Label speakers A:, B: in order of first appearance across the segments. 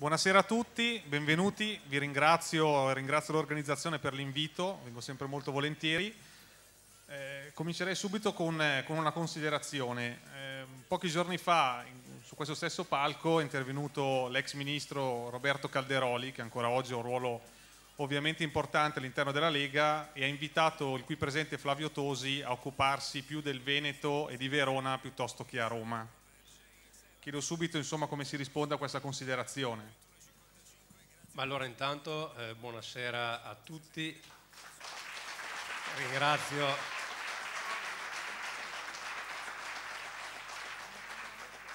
A: Buonasera a tutti, benvenuti, vi ringrazio, ringrazio l'organizzazione per l'invito, vengo sempre molto volentieri. Eh, comincerei subito con, eh, con una considerazione. Eh, pochi giorni fa in, su questo stesso palco è intervenuto l'ex ministro Roberto Calderoli, che ancora oggi ha un ruolo ovviamente importante all'interno della Lega e ha invitato il qui presente Flavio Tosi a occuparsi più del Veneto e di Verona piuttosto che a Roma. Chiedo subito insomma, come si risponde a questa considerazione.
B: Ma allora intanto eh, buonasera a tutti. Ringrazio,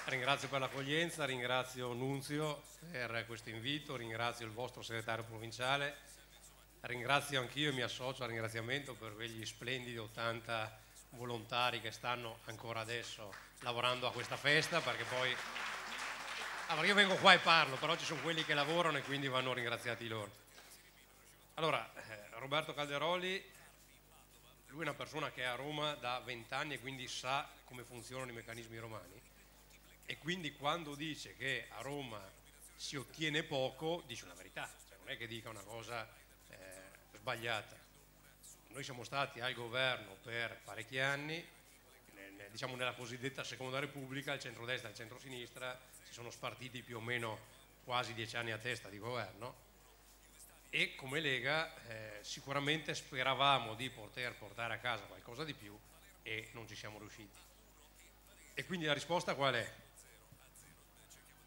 B: ringrazio per l'accoglienza, ringrazio Nunzio per questo invito, ringrazio il vostro segretario provinciale, ringrazio anch'io e mi associo al ringraziamento per quegli splendidi 80 volontari che stanno ancora adesso lavorando a questa festa perché poi allora io vengo qua e parlo però ci sono quelli che lavorano e quindi vanno ringraziati loro. Allora eh, Roberto Calderoli lui è una persona che è a Roma da vent'anni e quindi sa come funzionano i meccanismi romani e quindi quando dice che a Roma si ottiene poco dice una verità cioè non è che dica una cosa eh, sbagliata noi siamo stati al governo per parecchi anni, diciamo nella cosiddetta seconda repubblica, il centrodestra e il centrosinistra si sono spartiti più o meno quasi dieci anni a testa di governo e come Lega eh, sicuramente speravamo di poter portare a casa qualcosa di più e non ci siamo riusciti. E quindi la risposta qual è?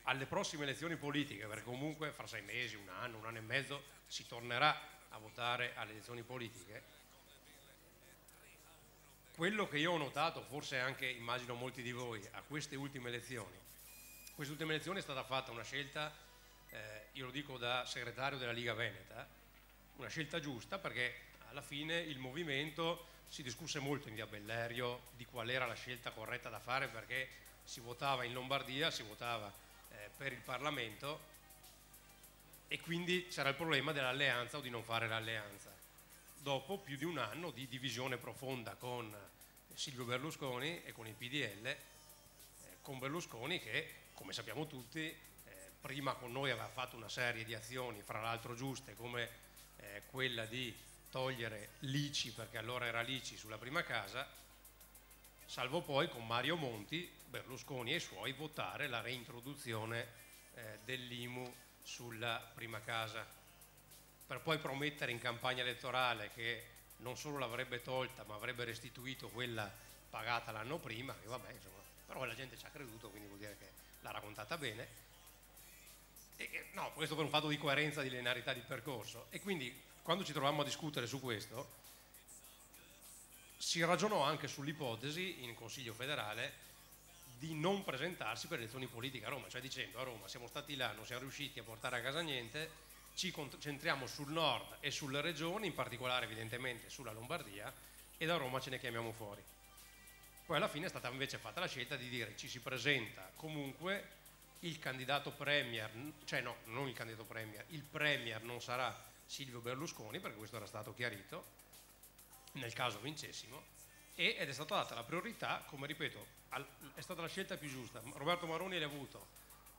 B: Alle prossime elezioni politiche, perché comunque fra sei mesi, un anno, un anno e mezzo si tornerà a votare alle elezioni politiche, quello che io ho notato, forse anche immagino molti di voi, a queste ultime elezioni, queste ultime elezioni è stata fatta una scelta, eh, io lo dico da segretario della Liga Veneta, una scelta giusta perché alla fine il movimento si discusse molto in via Bellerio di qual era la scelta corretta da fare perché si votava in Lombardia, si votava eh, per il Parlamento e quindi c'era il problema dell'alleanza o di non fare l'alleanza dopo più di un anno di divisione profonda con Silvio Berlusconi e con il PDL, eh, con Berlusconi che, come sappiamo tutti, eh, prima con noi aveva fatto una serie di azioni, fra l'altro giuste, come eh, quella di togliere l'ICI, perché allora era l'ICI sulla prima casa, salvo poi con Mario Monti, Berlusconi e i suoi votare la reintroduzione eh, dell'IMU sulla prima casa per poi promettere in campagna elettorale che non solo l'avrebbe tolta ma avrebbe restituito quella pagata l'anno prima, che vabbè, insomma, però la gente ci ha creduto, quindi vuol dire che l'ha raccontata bene. E, no, questo per un fatto di coerenza, di linearità di percorso. E quindi quando ci trovammo a discutere su questo, si ragionò anche sull'ipotesi in Consiglio federale di non presentarsi per elezioni politiche a Roma, cioè dicendo a Roma siamo stati là, non siamo riusciti a portare a casa niente, ci concentriamo sul nord e sulle regioni, in particolare evidentemente sulla Lombardia, e da Roma ce ne chiamiamo fuori. Poi alla fine è stata invece fatta la scelta di dire ci si presenta comunque il candidato premier, cioè no, non il candidato premier, il premier non sarà Silvio Berlusconi, perché questo era stato chiarito, nel caso vincessimo, ed è stata data la priorità, come ripeto, è stata la scelta più giusta. Roberto Maroni l'ha avuto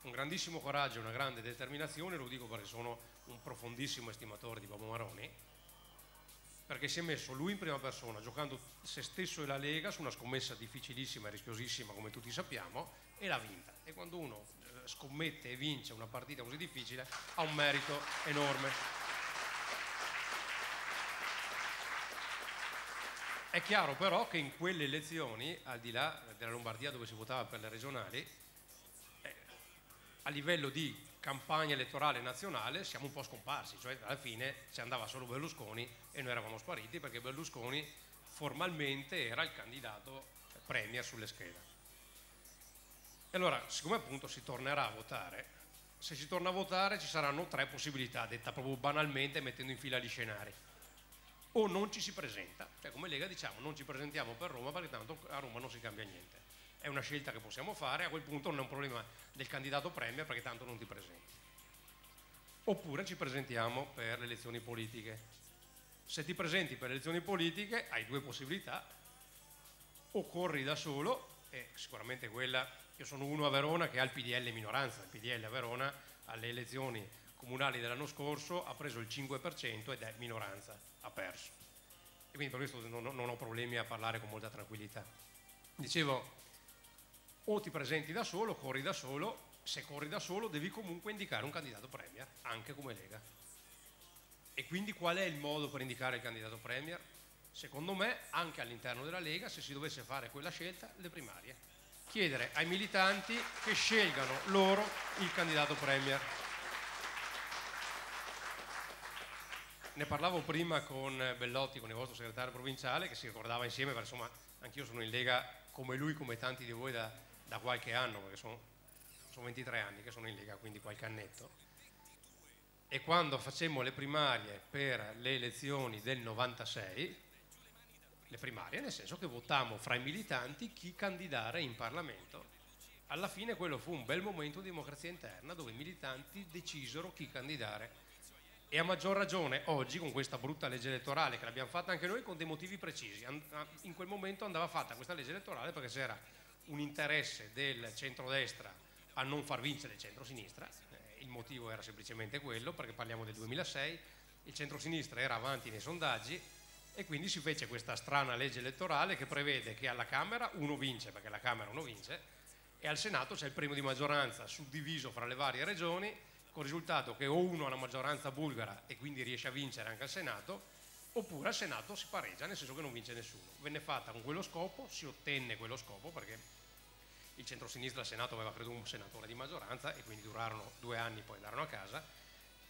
B: un grandissimo coraggio una grande determinazione, lo dico perché sono un profondissimo estimatore di Bobo Maroni, perché si è messo lui in prima persona, giocando se stesso e la Lega su una scommessa difficilissima e rischiosissima, come tutti sappiamo, e l'ha vinta. E quando uno eh, scommette e vince una partita così difficile, ha un merito enorme. È chiaro però che in quelle elezioni, al di là della Lombardia dove si votava per le regionali, a livello di campagna elettorale nazionale siamo un po' scomparsi, cioè alla fine ci andava solo Berlusconi e noi eravamo spariti perché Berlusconi formalmente era il candidato premier sulle schede. E allora, siccome appunto si tornerà a votare, se si torna a votare ci saranno tre possibilità, detta proprio banalmente mettendo in fila gli scenari. O non ci si presenta, cioè come Lega diciamo non ci presentiamo per Roma perché tanto a Roma non si cambia niente è una scelta che possiamo fare, a quel punto non è un problema del candidato premier perché tanto non ti presenti. Oppure ci presentiamo per le elezioni politiche. Se ti presenti per le elezioni politiche hai due possibilità, o corri da solo, e sicuramente quella, io sono uno a Verona che ha il PDL in minoranza, il PDL a Verona alle elezioni comunali dell'anno scorso ha preso il 5% ed è minoranza, ha perso. E quindi per questo non, non ho problemi a parlare con molta tranquillità. Dicevo, o ti presenti da solo, corri da solo, se corri da solo devi comunque indicare un candidato premier, anche come Lega. E quindi qual è il modo per indicare il candidato premier? Secondo me, anche all'interno della Lega, se si dovesse fare quella scelta, le primarie. Chiedere ai militanti che scelgano loro il candidato premier. Ne parlavo prima con Bellotti, con il vostro segretario provinciale, che si ricordava insieme, perché insomma anch'io sono in Lega come lui, come tanti di voi da, da qualche anno, perché sono, sono 23 anni che sono in Lega, quindi qualche annetto. E quando facemmo le primarie per le elezioni del 96, le primarie, nel senso che votammo fra i militanti chi candidare in Parlamento. Alla fine quello fu un bel momento di democrazia interna dove i militanti decisero chi candidare. E a maggior ragione oggi con questa brutta legge elettorale che l'abbiamo fatta anche noi con dei motivi precisi. In quel momento andava fatta questa legge elettorale perché c'era un interesse del centrodestra a non far vincere il centrosinistra. Eh, il motivo era semplicemente quello, perché parliamo del 2006, il centrosinistra era avanti nei sondaggi e quindi si fece questa strana legge elettorale che prevede che alla Camera uno vince, perché alla Camera uno vince, e al Senato c'è il premio di maggioranza suddiviso fra le varie regioni, con il risultato che o uno ha una maggioranza bulgara e quindi riesce a vincere anche al Senato, oppure al Senato si pareggia, nel senso che non vince nessuno. Venne fatta con quello scopo, si ottenne quello scopo perché il centro-sinistra al Senato aveva credo un senatore di maggioranza e quindi durarono due anni, poi andarono a casa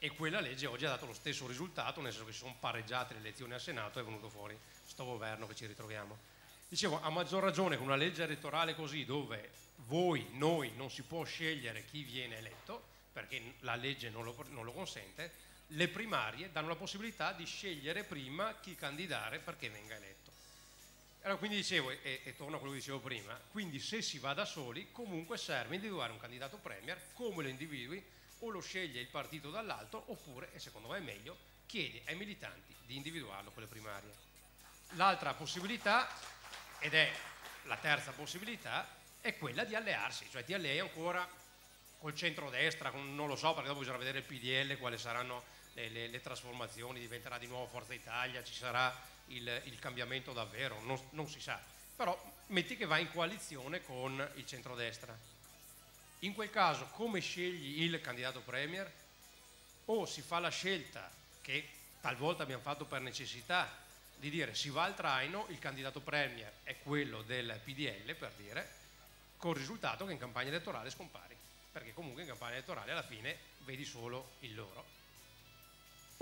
B: e quella legge oggi ha dato lo stesso risultato, nel senso che si sono pareggiate le elezioni al Senato e è venuto fuori questo governo che ci ritroviamo. Dicevo, a maggior ragione con una legge elettorale così, dove voi, noi, non si può scegliere chi viene eletto, perché la legge non lo, non lo consente, le primarie danno la possibilità di scegliere prima chi candidare perché venga eletto. Allora, quindi dicevo, e, e, torno a quello che dicevo prima, quindi se si va da soli, comunque serve individuare un candidato premier, come lo individui, o lo sceglie il partito dall'alto oppure, e secondo me è meglio, chiede ai militanti di individuarlo con le primarie. L'altra possibilità, ed è la terza possibilità, è quella di allearsi, cioè ti allei ancora col centrodestra, con, non lo so perché dopo bisogna vedere il PDL, quali saranno le, le, le trasformazioni, diventerà di nuovo Forza Italia, ci sarà il, il cambiamento davvero, non, non si sa. Però metti che va in coalizione con il centrodestra in quel caso come scegli il candidato premier? O si fa la scelta che talvolta abbiamo fatto per necessità di dire si va al traino, il candidato premier è quello del PDL per dire, con il risultato che in campagna elettorale scompari, perché comunque in campagna elettorale alla fine vedi solo il loro.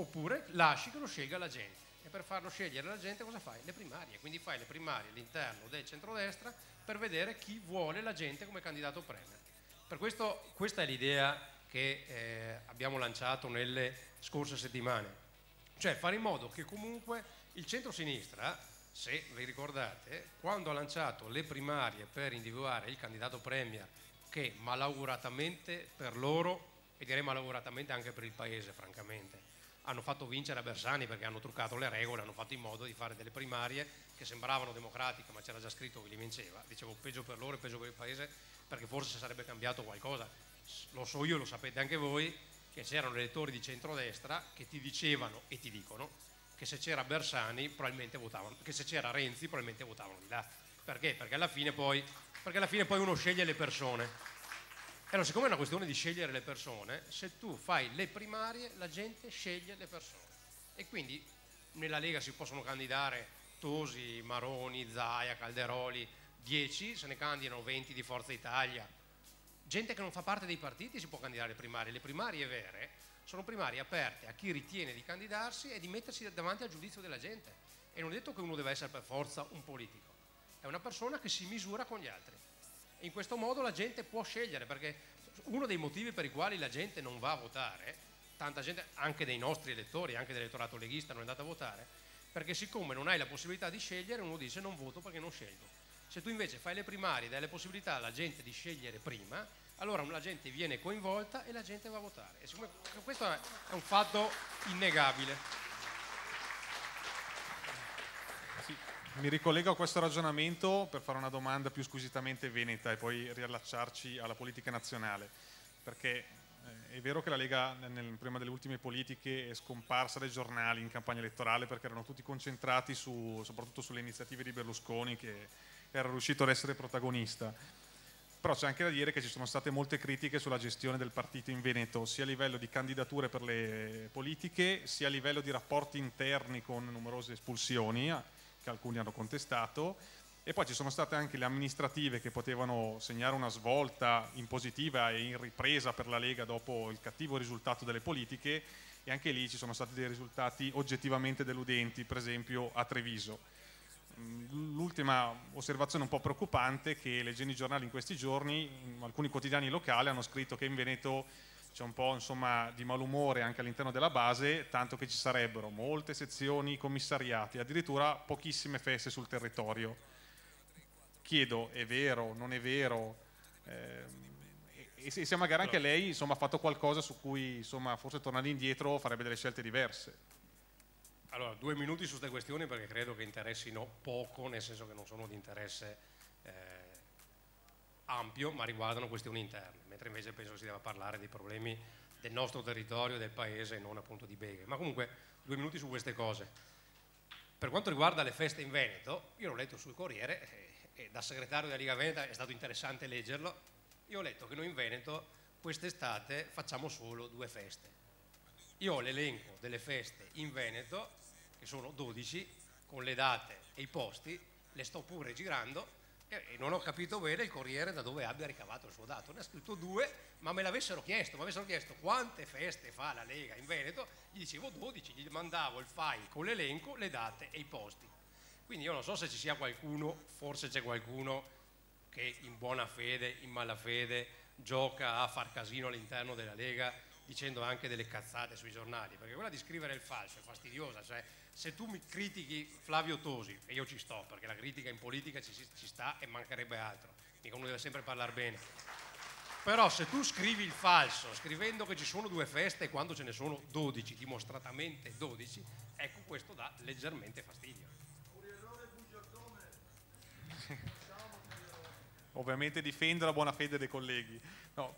B: Oppure lasci che lo scelga la gente e per farlo scegliere la gente cosa fai? Le primarie, quindi fai le primarie all'interno del centrodestra per vedere chi vuole la gente come candidato premier. Per questo questa è l'idea che eh, abbiamo lanciato nelle scorse settimane, cioè fare in modo che comunque il centro-sinistra, se vi ricordate, quando ha lanciato le primarie per individuare il candidato premier che malauguratamente per loro e direi malauguratamente anche per il paese francamente hanno fatto vincere a Bersani perché hanno truccato le regole, hanno fatto in modo di fare delle primarie che sembravano democratiche ma c'era già scritto che li vinceva, dicevo peggio per loro e peggio per il paese perché forse sarebbe cambiato qualcosa. Lo so io, lo sapete anche voi, che c'erano elettori di centrodestra che ti dicevano e ti dicono che se c'era Bersani probabilmente votavano, che se c'era Renzi probabilmente votavano di là. Perché? Perché alla fine poi, alla fine poi uno sceglie le persone. Allora, siccome è una questione di scegliere le persone, se tu fai le primarie, la gente sceglie le persone. E quindi nella Lega si possono candidare Tosi, Maroni, Zaia, Calderoli, 10 se ne candidano 20 di Forza Italia. Gente che non fa parte dei partiti si può candidare alle primarie. Le primarie vere sono primarie aperte a chi ritiene di candidarsi e di mettersi davanti al giudizio della gente. E non è detto che uno deve essere per forza un politico, è una persona che si misura con gli altri. E in questo modo la gente può scegliere, perché uno dei motivi per i quali la gente non va a votare, tanta gente, anche dei nostri elettori, anche dell'elettorato leghista non è andata a votare, perché siccome non hai la possibilità di scegliere, uno dice non voto perché non scelgo. Se tu invece fai le primarie, dai la possibilità alla gente di scegliere prima, allora la gente viene coinvolta e la gente va a votare. E questo è un fatto innegabile.
A: Mi ricollego a questo ragionamento per fare una domanda più squisitamente veneta e poi riallacciarci alla politica nazionale, perché Eh, è vero che la Lega nel, prima delle ultime politiche è scomparsa dai giornali in campagna elettorale perché erano tutti concentrati su, soprattutto sulle iniziative di Berlusconi che era riuscito ad essere protagonista. Però c'è anche da dire che ci sono state molte critiche sulla gestione del partito in Veneto, sia a livello di candidature per le politiche, sia a livello di rapporti interni con numerose espulsioni, che alcuni hanno contestato, e poi ci sono state anche le amministrative che potevano segnare una svolta in positiva e in ripresa per la Lega dopo il cattivo risultato delle politiche e anche lì ci sono stati dei risultati oggettivamente deludenti, per esempio a Treviso. Mm, l'ultima osservazione un po' preoccupante è che leggendo i giornali in questi giorni, alcuni quotidiani locali hanno scritto che in Veneto c'è un po' insomma, di malumore anche all'interno della base, tanto che ci sarebbero molte sezioni commissariati, addirittura pochissime feste sul territorio chiedo è vero, non è vero, eh, e se, se, magari anche lei insomma, ha fatto qualcosa su cui insomma, forse tornando indietro farebbe delle scelte diverse.
B: Allora, due minuti su queste questioni perché credo che interessino poco, nel senso che non sono di interesse eh, ampio, ma riguardano questioni interne, mentre invece penso si debba parlare dei problemi del nostro territorio, del paese e non appunto di Beghe. Ma comunque, due minuti su queste cose. Per quanto riguarda le feste in Veneto, io l'ho letto sul Corriere, eh, e da segretario della Liga Veneta è stato interessante leggerlo, io ho letto che noi in Veneto quest'estate facciamo solo due feste. Io ho l'elenco delle feste in Veneto, che sono 12, con le date e i posti, le sto pure girando e non ho capito bene il Corriere da dove abbia ricavato il suo dato. Ne ha scritto due, ma me l'avessero chiesto, mi avessero chiesto quante feste fa la Lega in Veneto, gli dicevo 12, gli mandavo il file con l'elenco, le date e i posti. Quindi io non so se ci sia qualcuno, forse c'è qualcuno che in buona fede, in malafede, gioca a far casino all'interno della Lega dicendo anche delle cazzate sui giornali, perché quella di scrivere il falso è fastidiosa, cioè se tu mi critichi Flavio Tosi, e io ci sto, perché la critica in politica ci, ci sta e mancherebbe altro, mica uno deve sempre parlare bene, però se tu scrivi il falso, scrivendo che ci sono due feste quando ce ne sono 12, dimostratamente 12, ecco questo dà leggermente fastidio.
A: ovviamente difendo la buona fede dei colleghi. No,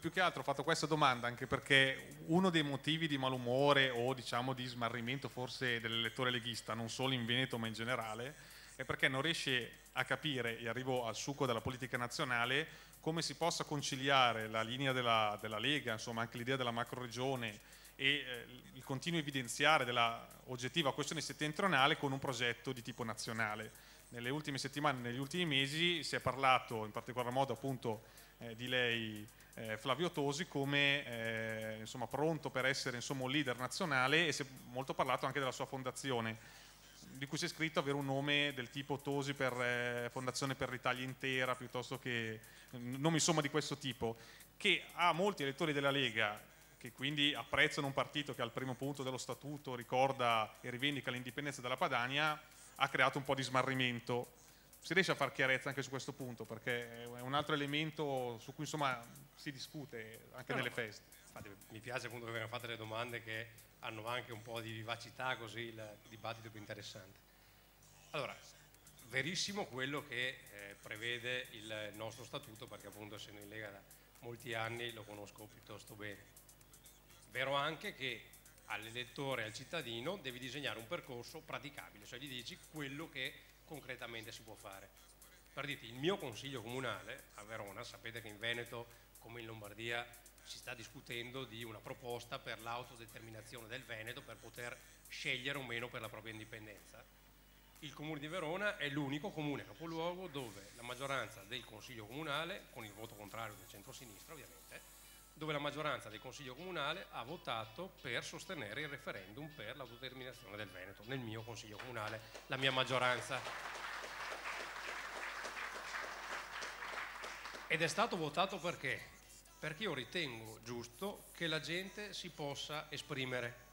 A: più che altro ho fatto questa domanda anche perché uno dei motivi di malumore o diciamo di smarrimento forse dell'elettore leghista, non solo in Veneto ma in generale, è perché non riesce a capire, e arrivo al succo della politica nazionale, come si possa conciliare la linea della, della Lega, insomma anche l'idea della macroregione e eh, il continuo evidenziare della oggettiva questione settentrionale con un progetto di tipo nazionale. Nelle ultime settimane, negli ultimi mesi si è parlato in particolar modo appunto eh, di lei eh, Flavio Tosi come eh, insomma, pronto per essere insomma, un leader nazionale e si è molto parlato anche della sua fondazione di cui si è scritto avere un nome del tipo Tosi per eh, Fondazione per l'Italia intera piuttosto che nomi insomma di questo tipo che ha molti elettori della Lega che quindi apprezzano un partito che al primo punto dello statuto ricorda e rivendica l'indipendenza della Padania ha creato un po' di smarrimento. Si riesce a fare chiarezza anche su questo punto perché è un altro elemento su cui insomma si discute anche no, nelle feste.
B: Infatti, mi piace appunto che vengono fatte le domande che hanno anche un po' di vivacità così il dibattito è più interessante. Allora, verissimo quello che eh, prevede il nostro statuto perché appunto essendo in Lega da molti anni lo conosco piuttosto bene. Vero anche che all'elettore, al cittadino, devi disegnare un percorso praticabile, cioè gli dici quello che concretamente si può fare. Per dirti, il mio consiglio comunale a Verona, sapete che in Veneto come in Lombardia si sta discutendo di una proposta per l'autodeterminazione del Veneto per poter scegliere o meno per la propria indipendenza. Il comune di Verona è l'unico comune capoluogo dove la maggioranza del consiglio comunale, con il voto contrario del centro-sinistra ovviamente, dove la maggioranza del Consiglio Comunale ha votato per sostenere il referendum per l'autodeterminazione del Veneto, nel mio Consiglio Comunale, la mia maggioranza. Ed è stato votato perché? Perché io ritengo giusto che la gente si possa esprimere.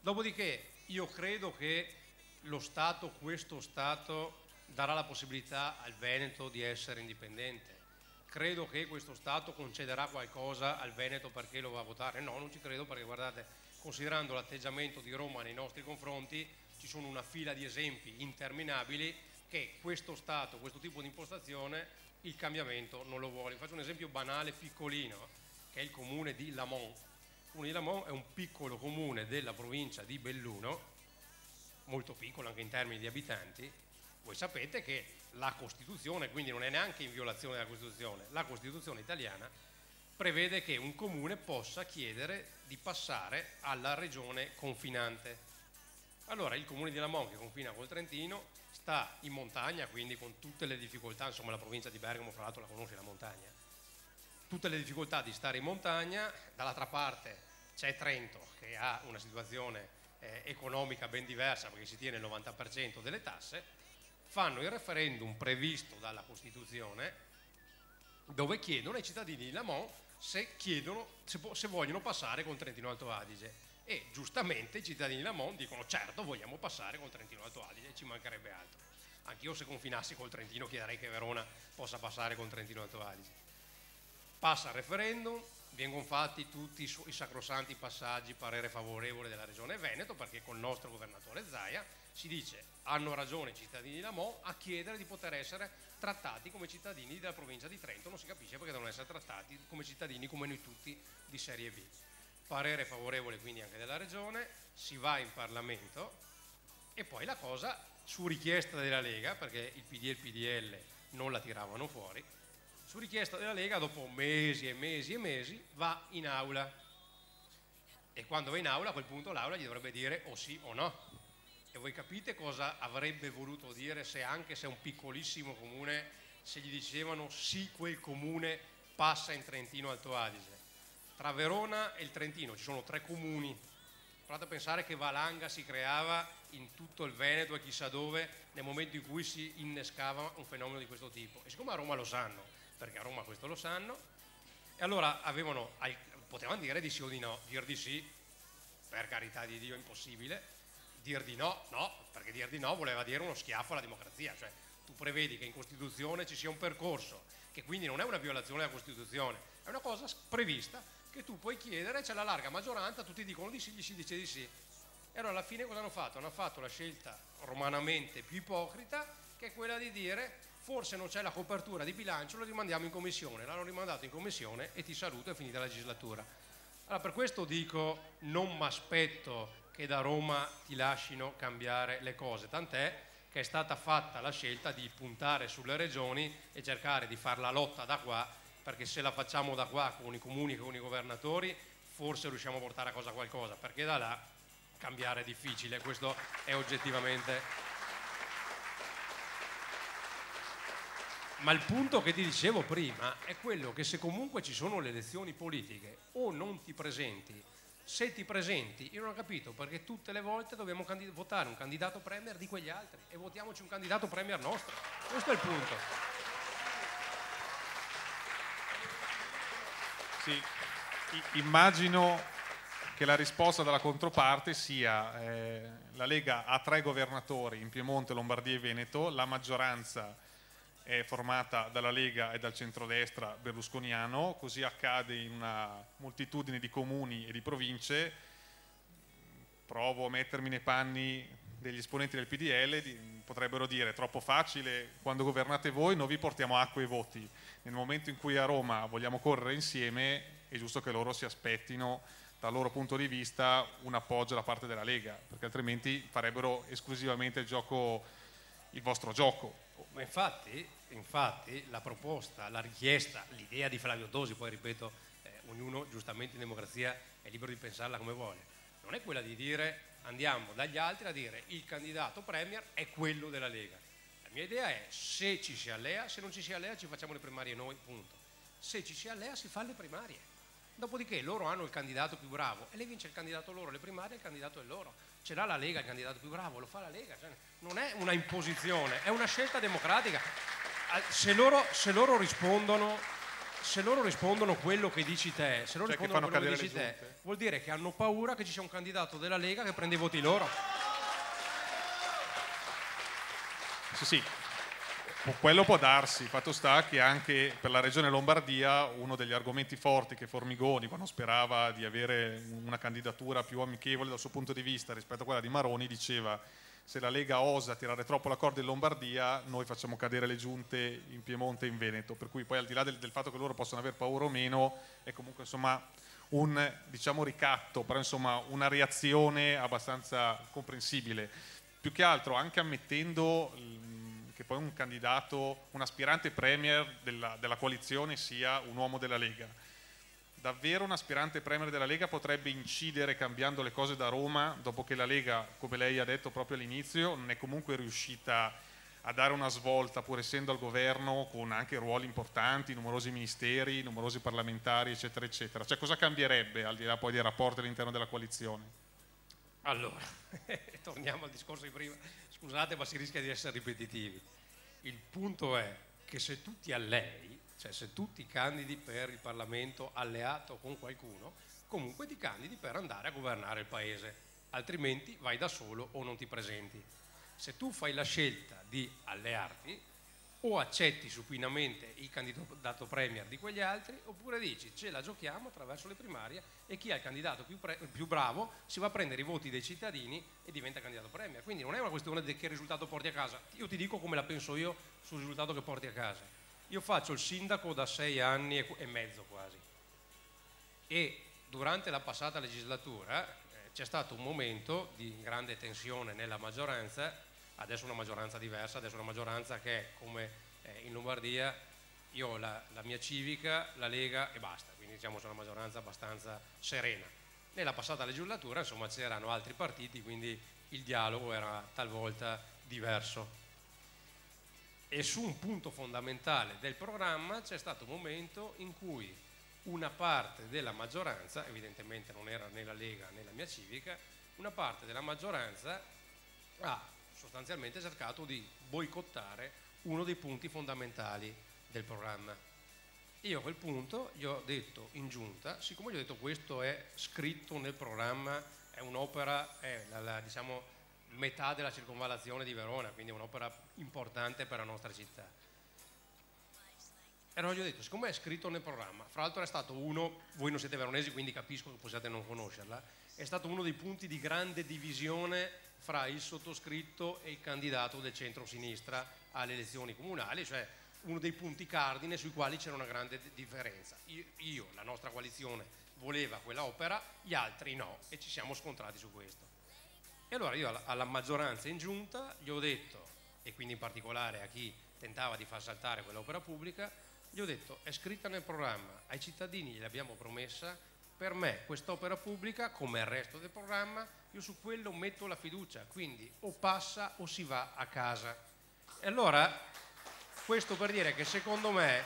B: Dopodiché io credo che lo Stato, questo Stato, darà la possibilità al Veneto di essere indipendente credo che questo Stato concederà qualcosa al Veneto perché lo va a votare. No, non ci credo perché guardate, considerando l'atteggiamento di Roma nei nostri confronti, ci sono una fila di esempi interminabili che questo Stato, questo tipo di impostazione, il cambiamento non lo vuole. Faccio un esempio banale, piccolino, che è il comune di Lamont. Il comune di Lamont è un piccolo comune della provincia di Belluno, molto piccolo anche in termini di abitanti. Voi sapete che la Costituzione, quindi non è neanche in violazione della Costituzione, la Costituzione italiana prevede che un comune possa chiedere di passare alla regione confinante. Allora il comune di Lamont che confina col Trentino sta in montagna, quindi con tutte le difficoltà, insomma la provincia di Bergamo fra l'altro la conosce la montagna, tutte le difficoltà di stare in montagna, dall'altra parte c'è Trento che ha una situazione eh, economica ben diversa perché si tiene il 90% delle tasse, fanno il referendum previsto dalla Costituzione dove chiedono ai cittadini di Lamont se, chiedono, se, se vogliono passare con Trentino Alto Adige e giustamente i cittadini di Lamont dicono certo vogliamo passare con Trentino Alto Adige, ci mancherebbe altro. Anch'io se confinassi col Trentino chiederei che Verona possa passare con Trentino Alto Adige passa il referendum, vengono fatti tutti i sacrosanti passaggi, parere favorevole della Regione Veneto, perché con il nostro governatore Zaia si dice hanno ragione i cittadini di Lamò a chiedere di poter essere trattati come cittadini della provincia di Trento, non si capisce perché devono essere trattati come cittadini come noi tutti di serie B. Parere favorevole quindi anche della Regione, si va in Parlamento e poi la cosa su richiesta della Lega, perché il PD e il PDL non la tiravano fuori, su richiesta della Lega, dopo mesi e mesi e mesi, va in aula. E quando va in aula, a quel punto l'aula gli dovrebbe dire o sì o no. E voi capite cosa avrebbe voluto dire se anche se è un piccolissimo comune, se gli dicevano sì quel comune passa in Trentino Alto Adige. Tra Verona e il Trentino ci sono tre comuni. Provate a pensare che Valanga si creava in tutto il Veneto e chissà dove nel momento in cui si innescava un fenomeno di questo tipo. E siccome a Roma lo sanno, perché a Roma questo lo sanno, e allora avevano, potevano dire di sì o di no, dir di sì, per carità di Dio impossibile, dir di no, no, perché dir di no voleva dire uno schiaffo alla democrazia, cioè tu prevedi che in Costituzione ci sia un percorso, che quindi non è una violazione della Costituzione, è una cosa prevista che tu puoi chiedere, c'è la larga maggioranza, tutti dicono di sì, gli si dice di sì. E allora alla fine cosa hanno fatto? Hanno fatto la scelta romanamente più ipocrita, che è quella di dire forse non c'è la copertura di bilancio, lo rimandiamo in commissione. L'hanno rimandato in commissione e ti saluto, è finita la legislatura. Allora, per questo dico, non mi aspetto che da Roma ti lasciano cambiare le cose, tant'è che è stata fatta la scelta di puntare sulle regioni e cercare di fare la lotta da qua, perché se la facciamo da qua con i comuni e con i governatori, forse riusciamo a portare a cosa qualcosa, perché da là cambiare è difficile, questo è oggettivamente. Ma il punto che ti dicevo prima è quello che se comunque ci sono le elezioni politiche o non ti presenti, se ti presenti, io non ho capito perché tutte le volte dobbiamo votare un candidato premier di quegli altri e votiamoci un candidato premier nostro. Questo è il punto.
A: Sì, immagino che la risposta dalla controparte sia eh, la Lega ha tre governatori in Piemonte, Lombardia e Veneto, la maggioranza è formata dalla Lega e dal centrodestra berlusconiano, così accade in una moltitudine di comuni e di province. Provo a mettermi nei panni degli esponenti del PDL, potrebbero dire troppo facile, quando governate voi noi vi portiamo acqua e voti. Nel momento in cui a Roma vogliamo correre insieme è giusto che loro si aspettino dal loro punto di vista un appoggio da parte della Lega, perché altrimenti farebbero esclusivamente il, gioco, il vostro gioco.
B: Ma infatti infatti la proposta, la richiesta, l'idea di Flavio Tosi, poi ripeto, eh, ognuno giustamente in democrazia è libero di pensarla come vuole, non è quella di dire andiamo dagli altri a dire il candidato premier è quello della Lega. La mia idea è se ci si allea, se non ci si allea ci facciamo le primarie noi, punto. Se ci si allea si fa le primarie. Dopodiché loro hanno il candidato più bravo e lei vince il candidato loro, le primarie il candidato è loro. Ce l'ha la Lega il candidato più bravo, lo fa la Lega. Cioè, non è una imposizione, è una scelta democratica se loro, se loro rispondono se loro rispondono quello che dici te, se loro
A: cioè
B: rispondono quello che dici te, vuol dire che hanno paura che ci sia un candidato della Lega che prende i voti loro.
A: Sì, sì, quello può darsi, fatto sta che anche per la regione Lombardia uno degli argomenti forti che Formigoni, quando sperava di avere una candidatura più amichevole dal suo punto di vista rispetto a quella di Maroni, diceva se la Lega osa tirare troppo la corda in Lombardia, noi facciamo cadere le giunte in Piemonte e in Veneto, per cui poi al di là del, del fatto che loro possono aver paura o meno, è comunque insomma un diciamo, ricatto, però insomma una reazione abbastanza comprensibile. Più che altro anche ammettendo che poi un candidato, un aspirante premier della, della coalizione sia un uomo della Lega. Davvero un aspirante premier della Lega potrebbe incidere cambiando le cose da Roma, dopo che la Lega, come lei ha detto proprio all'inizio, non è comunque riuscita a dare una svolta, pur essendo al governo, con anche ruoli importanti, numerosi ministeri, numerosi parlamentari, eccetera, eccetera. Cioè cosa cambierebbe al di là poi dei rapporti all'interno della coalizione?
B: Allora, torniamo al discorso di prima. Scusate, ma si rischia di essere ripetitivi. Il punto è che se tu ti allei, cioè se tu ti candidi per il Parlamento alleato con qualcuno, comunque ti candidi per andare a governare il Paese, altrimenti vai da solo o non ti presenti se tu fai la scelta di allearti, o accetti supinamente il candidato premier di quegli altri, oppure dici ce la giochiamo attraverso le primarie e chi è il candidato più, più, bravo si va a prendere i voti dei cittadini e diventa candidato premier. Quindi non è una questione di che risultato porti a casa. Io ti dico come la penso io sul risultato che porti a casa. Io faccio il sindaco da sei anni e mezzo quasi e durante la passata legislatura eh, c'è stato un momento di grande tensione nella maggioranza adesso una maggioranza diversa, adesso una maggioranza che è come eh, in Lombardia, io la, la, mia civica, la Lega e basta, quindi diciamo c'è una maggioranza abbastanza serena. Nella passata legislatura insomma c'erano altri partiti, quindi il dialogo era talvolta diverso. E su un punto fondamentale del programma c'è stato un momento in cui una parte della maggioranza, evidentemente non era né la Lega né la mia civica, una parte della maggioranza ha sostanzialmente cercato di boicottare uno dei punti fondamentali del programma. Io a quel punto gli ho detto in giunta, siccome gli ho detto questo è scritto nel programma, è un'opera, è la, la, diciamo metà della circonvallazione di Verona, quindi è un'opera importante per la nostra città. E allora gli ho detto, siccome è scritto nel programma, fra l'altro è stato uno, voi non siete veronesi quindi capisco che possiate non conoscerla, è stato uno dei punti di grande divisione fra il sottoscritto e il candidato del centro-sinistra alle elezioni comunali, cioè uno dei punti cardine sui quali c'era una grande differenza. Io, io, la nostra coalizione, voleva quella opera, gli altri no e ci siamo scontrati su questo. E allora io alla, alla maggioranza in giunta gli ho detto, e quindi in particolare a chi tentava di far saltare quell'opera pubblica, gli ho detto è scritta nel programma, ai cittadini gliel'abbiamo promessa, per me quest'opera pubblica, come il resto del programma, io su quello metto la fiducia, quindi o passa o si va a casa. E allora, questo per dire che secondo me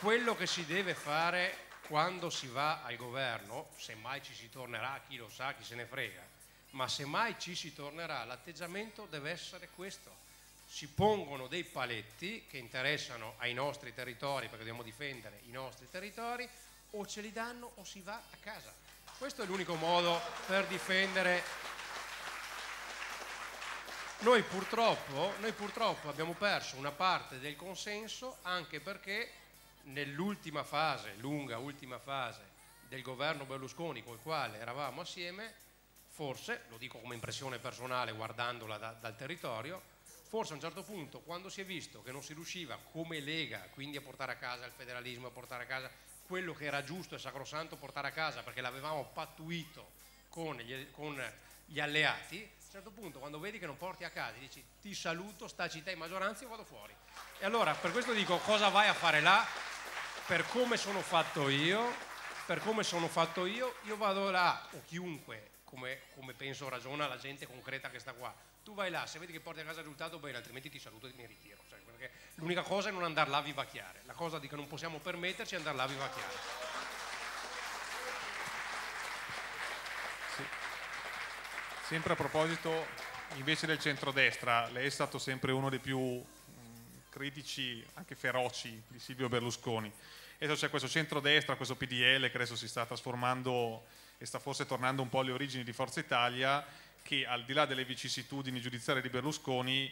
B: quello che si deve fare quando si va al governo, se mai ci si tornerà, chi lo sa, chi se ne frega, ma se mai ci si tornerà, l'atteggiamento deve essere questo. Si pongono dei paletti che interessano ai nostri territori, perché dobbiamo difendere i nostri territori, o ce li danno o si va a casa. Questo è l'unico modo per difendere. Noi purtroppo, noi purtroppo abbiamo perso una parte del consenso anche perché nell'ultima fase, lunga ultima fase del governo Berlusconi col quale eravamo assieme, forse, lo dico come impressione personale guardandola da, dal territorio, forse a un certo punto quando si è visto che non si riusciva come Lega, quindi a portare a casa il federalismo, a portare a casa quello che era giusto e sacrosanto portare a casa perché l'avevamo pattuito con gli, con gli alleati, a un certo punto quando vedi che non porti a casa dici ti saluto, sta città in maggioranza e vado fuori. E allora per questo dico cosa vai a fare là? Per come sono fatto io, per come sono fatto io, io vado là o chiunque, come, come penso ragiona la gente concreta che sta qua, tu vai là, se vedi che porti a casa il risultato bene, altrimenti ti saluto e mi ritiro. Cioè, l'unica cosa è non andare là a vivacchiare, la cosa di che non possiamo permetterci è andare là a vivacchiare.
A: Sì. Sempre a proposito invece del centrodestra, lei è stato sempre uno dei più critici, anche feroci, di Silvio Berlusconi. Adesso c'è questo centrodestra, questo PDL che adesso si sta trasformando e sta forse tornando un po' alle origini di Forza Italia che al di là delle vicissitudini giudiziarie di Berlusconi,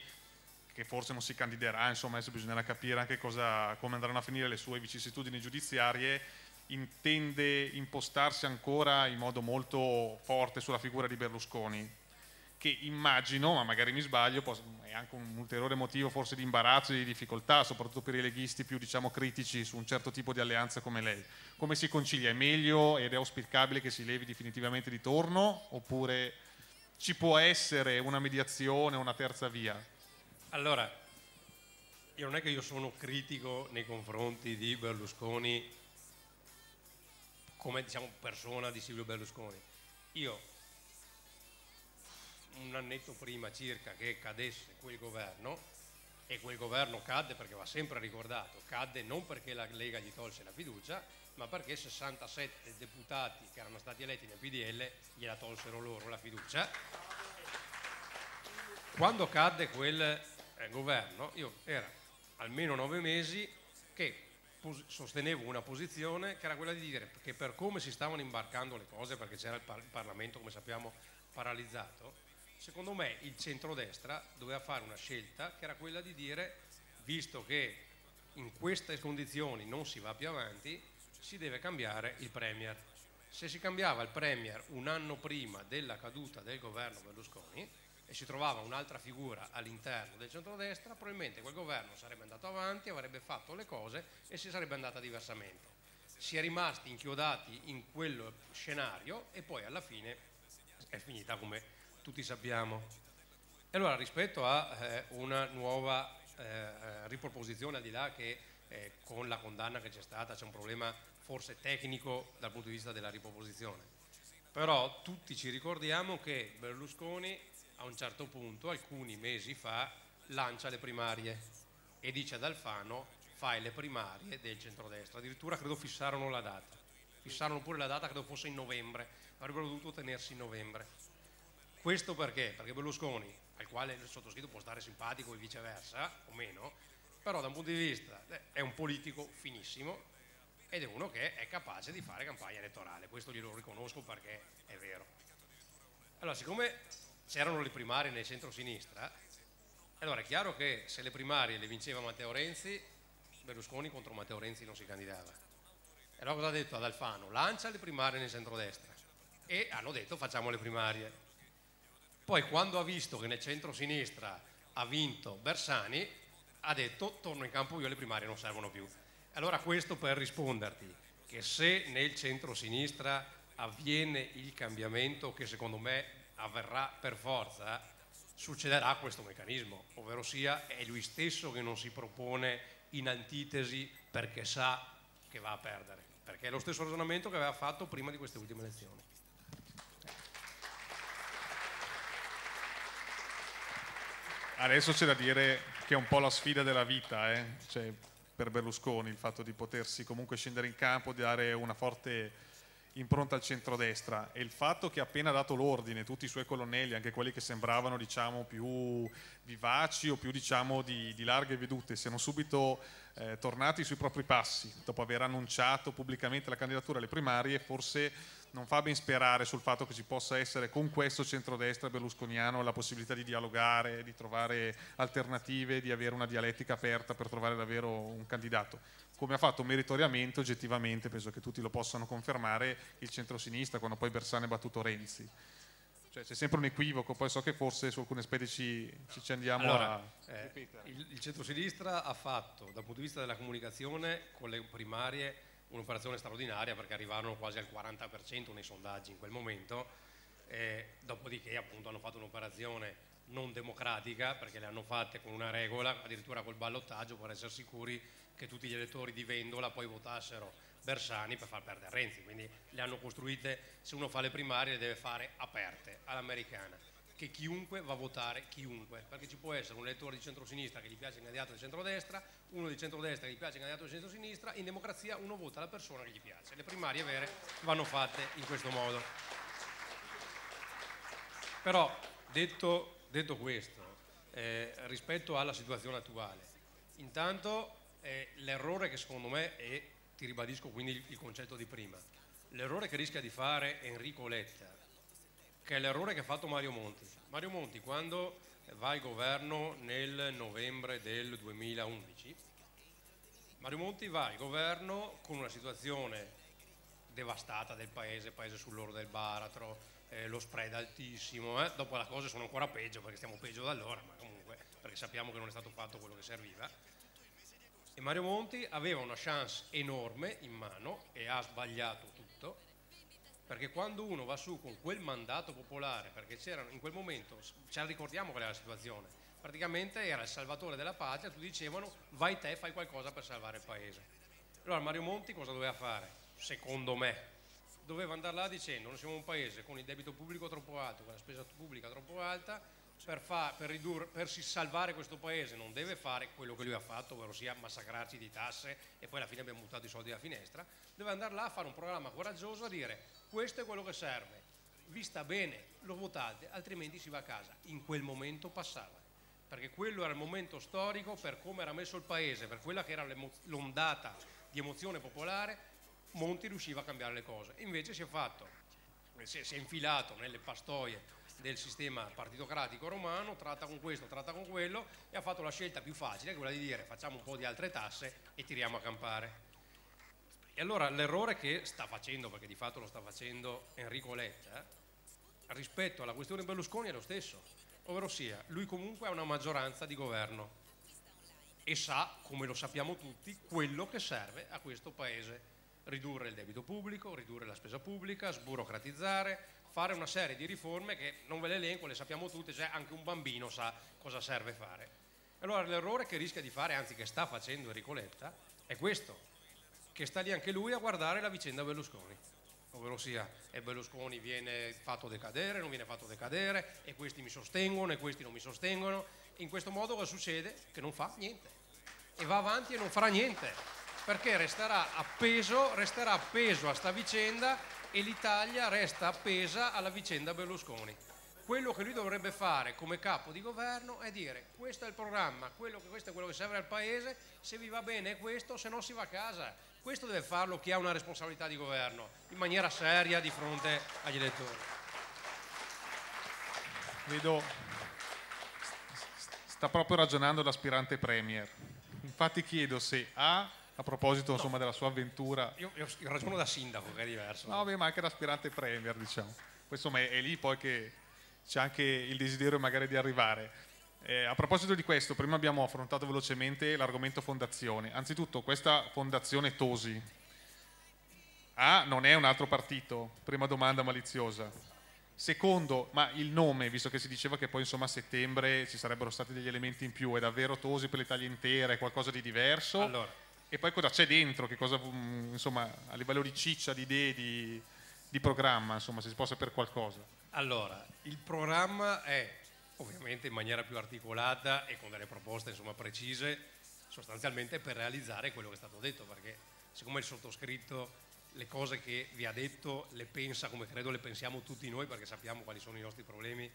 A: che forse non si candiderà, insomma adesso bisognerà capire anche cosa, come andranno a finire le sue vicissitudini giudiziarie, intende impostarsi ancora in modo molto forte sulla figura di Berlusconi, che immagino, ma magari mi sbaglio, è anche un ulteriore motivo forse di imbarazzo e di difficoltà, soprattutto per i leghisti più diciamo, critici su un certo tipo di alleanza come lei. Come si concilia? È meglio ed è auspicabile che si levi definitivamente di torno oppure ci può essere una mediazione, una terza via?
B: Allora, io non è che io sono critico nei confronti di Berlusconi come diciamo, persona di Silvio Berlusconi. Io un annetto prima circa che cadesse quel governo e quel governo cadde perché va sempre ricordato, cadde non perché la Lega gli tolse la fiducia, ma perché 67 deputati che erano stati eletti nel PDL gliela tolsero loro la fiducia. Quando cadde quel eh, governo, io era almeno nove mesi che sostenevo una posizione che era quella di dire che per come si stavano imbarcando le cose, perché c'era il, par- il Parlamento, come sappiamo, paralizzato, secondo me il centrodestra doveva fare una scelta che era quella di dire, visto che in queste condizioni non si va più avanti, si deve cambiare il Premier. Se si cambiava il Premier un anno prima della caduta del governo Berlusconi e si trovava un'altra figura all'interno del centrodestra, probabilmente quel governo sarebbe andato avanti, avrebbe fatto le cose e si sarebbe andata diversamente. Si è rimasti inchiodati in quel scenario e poi alla fine è finita come tutti sappiamo. E allora rispetto a eh, una nuova eh, eh, riproposizione, al di là che eh, con la condanna che c'è stata c'è un problema forse tecnico dal punto di vista della riproposizione, però tutti ci ricordiamo che Berlusconi a un certo punto, alcuni mesi fa, lancia le primarie e dice ad Alfano fai le primarie del centrodestra, addirittura credo fissarono la data, fissarono pure la data, credo fosse in novembre, avrebbero dovuto tenersi in novembre. Questo perché? Perché Berlusconi, al quale il sottoscritto può stare simpatico e viceversa, o meno, però da un punto di vista eh, è un politico finissimo ed è uno che è capace di fare campagna elettorale, questo glielo riconosco perché è vero. Allora, siccome c'erano le primarie nel centro-sinistra, allora è chiaro che se le primarie le vinceva Matteo Renzi, Berlusconi contro Matteo Renzi non si candidava. E allora cosa ha detto ad Alfano? Lancia le primarie nel centro-destra. E hanno detto facciamo le primarie. Poi quando ha visto che nel centro-sinistra ha vinto Bersani, ha detto torno in campo io, le primarie non servono più. Allora questo per risponderti che se nel centro-sinistra avviene il cambiamento che secondo me avverrà per forza, succederà questo meccanismo, ovvero sia è lui stesso che non si propone in antitesi perché sa che va a perdere, perché è lo stesso ragionamento che aveva fatto prima di queste ultime elezioni.
A: Adesso c'è da dire che è un po' la sfida della vita eh? cioè, per Berlusconi, il fatto di potersi comunque scendere in campo, di dare una forte impronta al centrodestra. E il fatto che appena dato l'ordine tutti i suoi colonnelli, anche quelli che sembravano diciamo, più vivaci o più diciamo, di, di, larghe vedute, siano subito eh, tornati sui propri passi dopo aver annunciato pubblicamente la candidatura alle primarie, forse non fa ben sperare sul fatto che ci possa essere con questo centrodestra berlusconiano la possibilità di dialogare, di trovare alternative, di avere una dialettica aperta per trovare davvero un candidato. Come ha fatto meritoriamente, oggettivamente, penso che tutti lo possano confermare, il centrosinistra quando poi Bersani ha battuto Renzi. Cioè, c'è sempre un equivoco, poi so che forse su alcune aspetti ci, ci andiamo
B: allora,
A: a...
B: Eh, il, il centrosinistra ha fatto, dal punto di vista della comunicazione, con le primarie, un'operazione straordinaria perché arrivarono quasi al 40% nei sondaggi in quel momento, eh, dopodiché appunto hanno fatto un'operazione non democratica perché le hanno fatte con una regola, addirittura col ballottaggio per essere sicuri che tutti gli elettori di Vendola poi votassero Bersani per far perdere Renzi, quindi le hanno costruite, se uno fa le primarie le deve fare aperte all'americana che chiunque va a votare chiunque, perché ci può essere un elettore di centrosinistra che gli piace il candidato di centrodestra, uno di centrodestra che gli piace il candidato di centrosinistra, in democrazia uno vota la persona che gli piace. Le primarie vere vanno fatte in questo modo. Però, detto, detto questo, eh, rispetto alla situazione attuale, intanto eh, l'errore che secondo me, e ti ribadisco quindi il, concetto di prima, l'errore che rischia di fare Enrico Letta che è l'errore che ha fatto Mario Monti. Mario Monti quando va al governo nel novembre del 2011, Mario Monti va al governo con una situazione devastata del paese, paese sull'oro del baratro, eh, lo spread altissimo, eh. dopo le cose sono ancora peggio perché stiamo peggio da allora, ma comunque perché sappiamo che non è stato fatto quello che serviva. E Mario Monti aveva una chance enorme in mano e ha sbagliato tutto, perché quando uno va su con quel mandato popolare, perché c'erano in quel momento, ce la ricordiamo qual era la situazione, praticamente era il salvatore della patria, tu dicevano vai te, fai qualcosa per salvare il paese. Allora Mario Monti cosa doveva fare? Secondo me, doveva andare là dicendo noi siamo un paese con il debito pubblico troppo alto, con la spesa pubblica troppo alta, per, fa, per, ridurre, per salvare questo paese non deve fare quello che lui ha fatto, ovvero sia massacrarci di tasse e poi alla fine abbiamo buttato i soldi alla finestra, deve andare là a fare un programma coraggioso a dire questo è quello che serve, vista bene lo votate, altrimenti si va a casa. In quel momento passava perché quello era il momento storico per come era messo il paese, per quella che era l'ondata di emozione popolare, Monti riusciva a cambiare le cose. Invece si è fatto, si è, infilato nelle pastoie del sistema partitocratico romano, tratta con questo, tratta con quello e ha fatto la scelta più facile, quella di dire facciamo un po' di altre tasse e tiriamo a campare. E allora l'errore che sta facendo, perché di fatto lo sta facendo Enrico Letta, rispetto alla questione Berlusconi è lo stesso ovvero sia lui comunque ha una maggioranza di governo e sa, come lo sappiamo tutti, quello che serve a questo Paese. Ridurre il debito pubblico, ridurre la spesa pubblica, sburocratizzare, fare una serie di riforme che non ve le elenco, le sappiamo tutte, cioè anche un bambino sa cosa serve fare. Allora l'errore che rischia di fare, anzi che sta facendo Enrico Letta, è questo, che sta lì anche lui a guardare la vicenda Berlusconi ovvero sia e Berlusconi viene fatto decadere, non viene fatto decadere e questi mi sostengono e questi non mi sostengono. In questo modo cosa succede? Che non fa niente e va avanti e non farà niente perché resterà appeso, resterà appeso a sta vicenda e l'Italia resta appesa alla vicenda Berlusconi. Quello che lui dovrebbe fare come capo di governo è dire questo è il programma, quello, questo è quello che serve al Paese, se vi va bene è questo, se no si va a casa questo deve farlo chi ha una responsabilità di governo, in maniera seria di fronte agli elettori.
A: Vedo, sta proprio ragionando l'aspirante Premier. Infatti chiedo se A, a proposito no. insomma, della sua avventura...
B: Io, io, io, ragiono da sindaco, che è diverso.
A: No, beh, ma anche l'aspirante Premier, diciamo. Questo è lì poi che c'è anche il desiderio magari di arrivare. Eh, a proposito di questo, prima abbiamo affrontato velocemente l'argomento fondazione. Anzitutto, questa fondazione Tosi A non è un altro partito? Prima domanda maliziosa. Secondo, ma il nome, visto che si diceva che poi insomma a settembre ci sarebbero stati degli elementi in più, è davvero Tosi per l'Italia intera, è qualcosa di diverso?
B: Allora.
A: E poi cosa c'è dentro? Che cosa, mm, insomma, a livello di ciccia, di idee, di, di programma, insomma, se si può sapere qualcosa?
B: Allora, il programma è ovviamente in maniera più articolata e con delle proposte insomma, precise, sostanzialmente per realizzare quello che è stato detto, perché siccome il sottoscritto le cose che vi ha detto le pensa come credo le pensiamo tutti noi, perché sappiamo quali sono i nostri problemi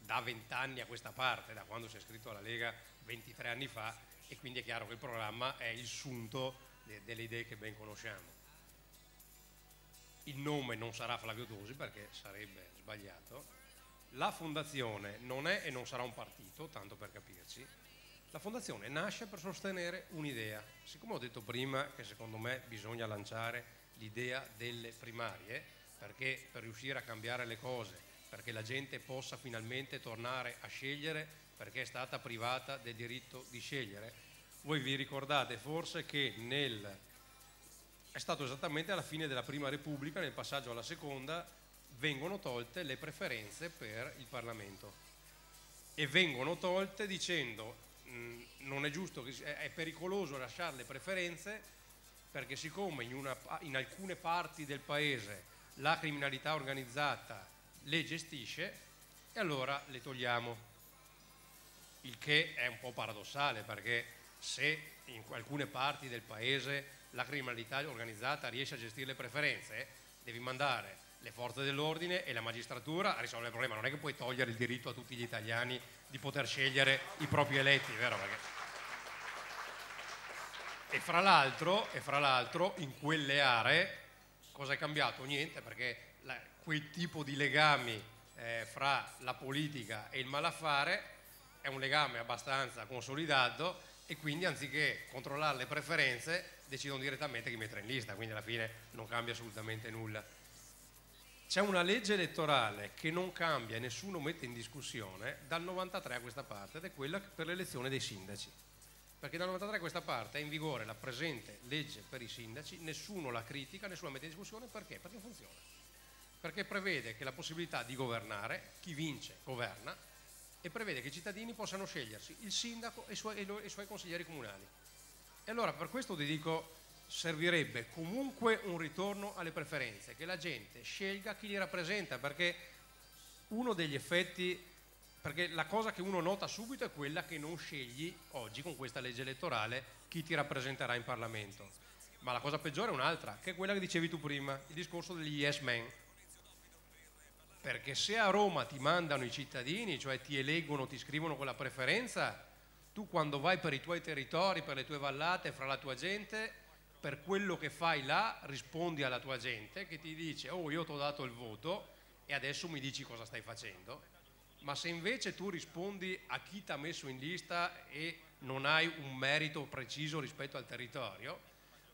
B: da vent'anni a questa parte, da quando si è iscritto alla Lega 23 anni fa, e quindi è chiaro che il programma è il sunto de- delle idee che ben conosciamo. Il nome non sarà Flavio Tosi perché sarebbe sbagliato, la fondazione non è e non sarà un partito, tanto per capirci, la fondazione nasce per sostenere un'idea. Siccome ho detto prima che secondo me bisogna lanciare l'idea delle primarie, perché per riuscire a cambiare le cose, perché la gente possa finalmente tornare a scegliere, perché è stata privata del diritto di scegliere, voi vi ricordate forse che nel, è stato esattamente alla fine della Prima Repubblica, nel passaggio alla Seconda, vengono tolte le preferenze per il Parlamento e vengono tolte dicendo mh, mm, non è giusto, è pericoloso lasciare le preferenze perché siccome in, una, in alcune parti del paese la criminalità organizzata le gestisce e allora le togliamo. Il che è un po' paradossale perché se in alcune parti del paese la criminalità organizzata riesce a gestire le preferenze, devi mandare le forze dell'ordine e la magistratura a risolvere il problema. Non è che puoi togliere il diritto a tutti gli italiani di poter scegliere i propri eletti, vero? Perché... E, fra l'altro, in quelle aree cosa è cambiato? Niente, perché la, quel tipo di legami eh, fra la politica e il malaffare è un legame abbastanza consolidato e quindi anziché controllare le preferenze decidono direttamente chi mettere in lista, quindi alla fine non cambia assolutamente nulla. c'è una legge elettorale che non cambia e nessuno mette in discussione dal 93 a questa parte ed è quella per l'elezione dei sindaci. Perché dal 93 a questa parte è in vigore la presente legge per i sindaci, nessuno la critica, nessuno la mette in discussione, perché? Perché funziona. Perché prevede che la possibilità di governare, chi vince governa, e prevede che i cittadini possano scegliersi il sindaco e i suoi, i suoi consiglieri comunali. E allora per questo ti dico, servirebbe comunque un ritorno alle preferenze, che la gente scelga chi li rappresenta, perché uno degli effetti, perché la cosa che uno nota subito è quella che non scegli oggi con questa legge elettorale chi ti rappresenterà in Parlamento. Ma la cosa peggiore è un'altra, che è quella che dicevi tu prima, il discorso degli yes men. Perché se a Roma ti mandano i cittadini, cioè ti eleggono, ti scrivono quella preferenza, tu quando vai per i tuoi territori, per le tue vallate, fra la tua gente, per quello che fai là rispondi alla tua gente che ti dice oh io ti ho dato il voto e adesso mi dici cosa stai facendo. Ma se invece tu rispondi a chi ti ha messo in lista e non hai un merito preciso rispetto al territorio,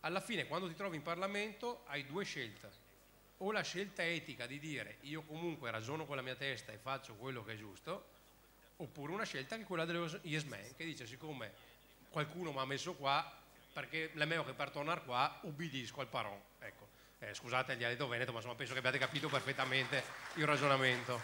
B: alla fine quando ti trovi in Parlamento hai due scelte. O la scelta etica di dire io comunque ragiono con la mia testa e faccio quello che è giusto, oppure una scelta che è quella dello yes man, che dice siccome qualcuno mi ha messo qua, perché è meglio che per tornare qua ubbidisco al paron. Ecco. Eh, scusate il dialetto veneto, ma insomma penso che abbiate capito perfettamente il ragionamento.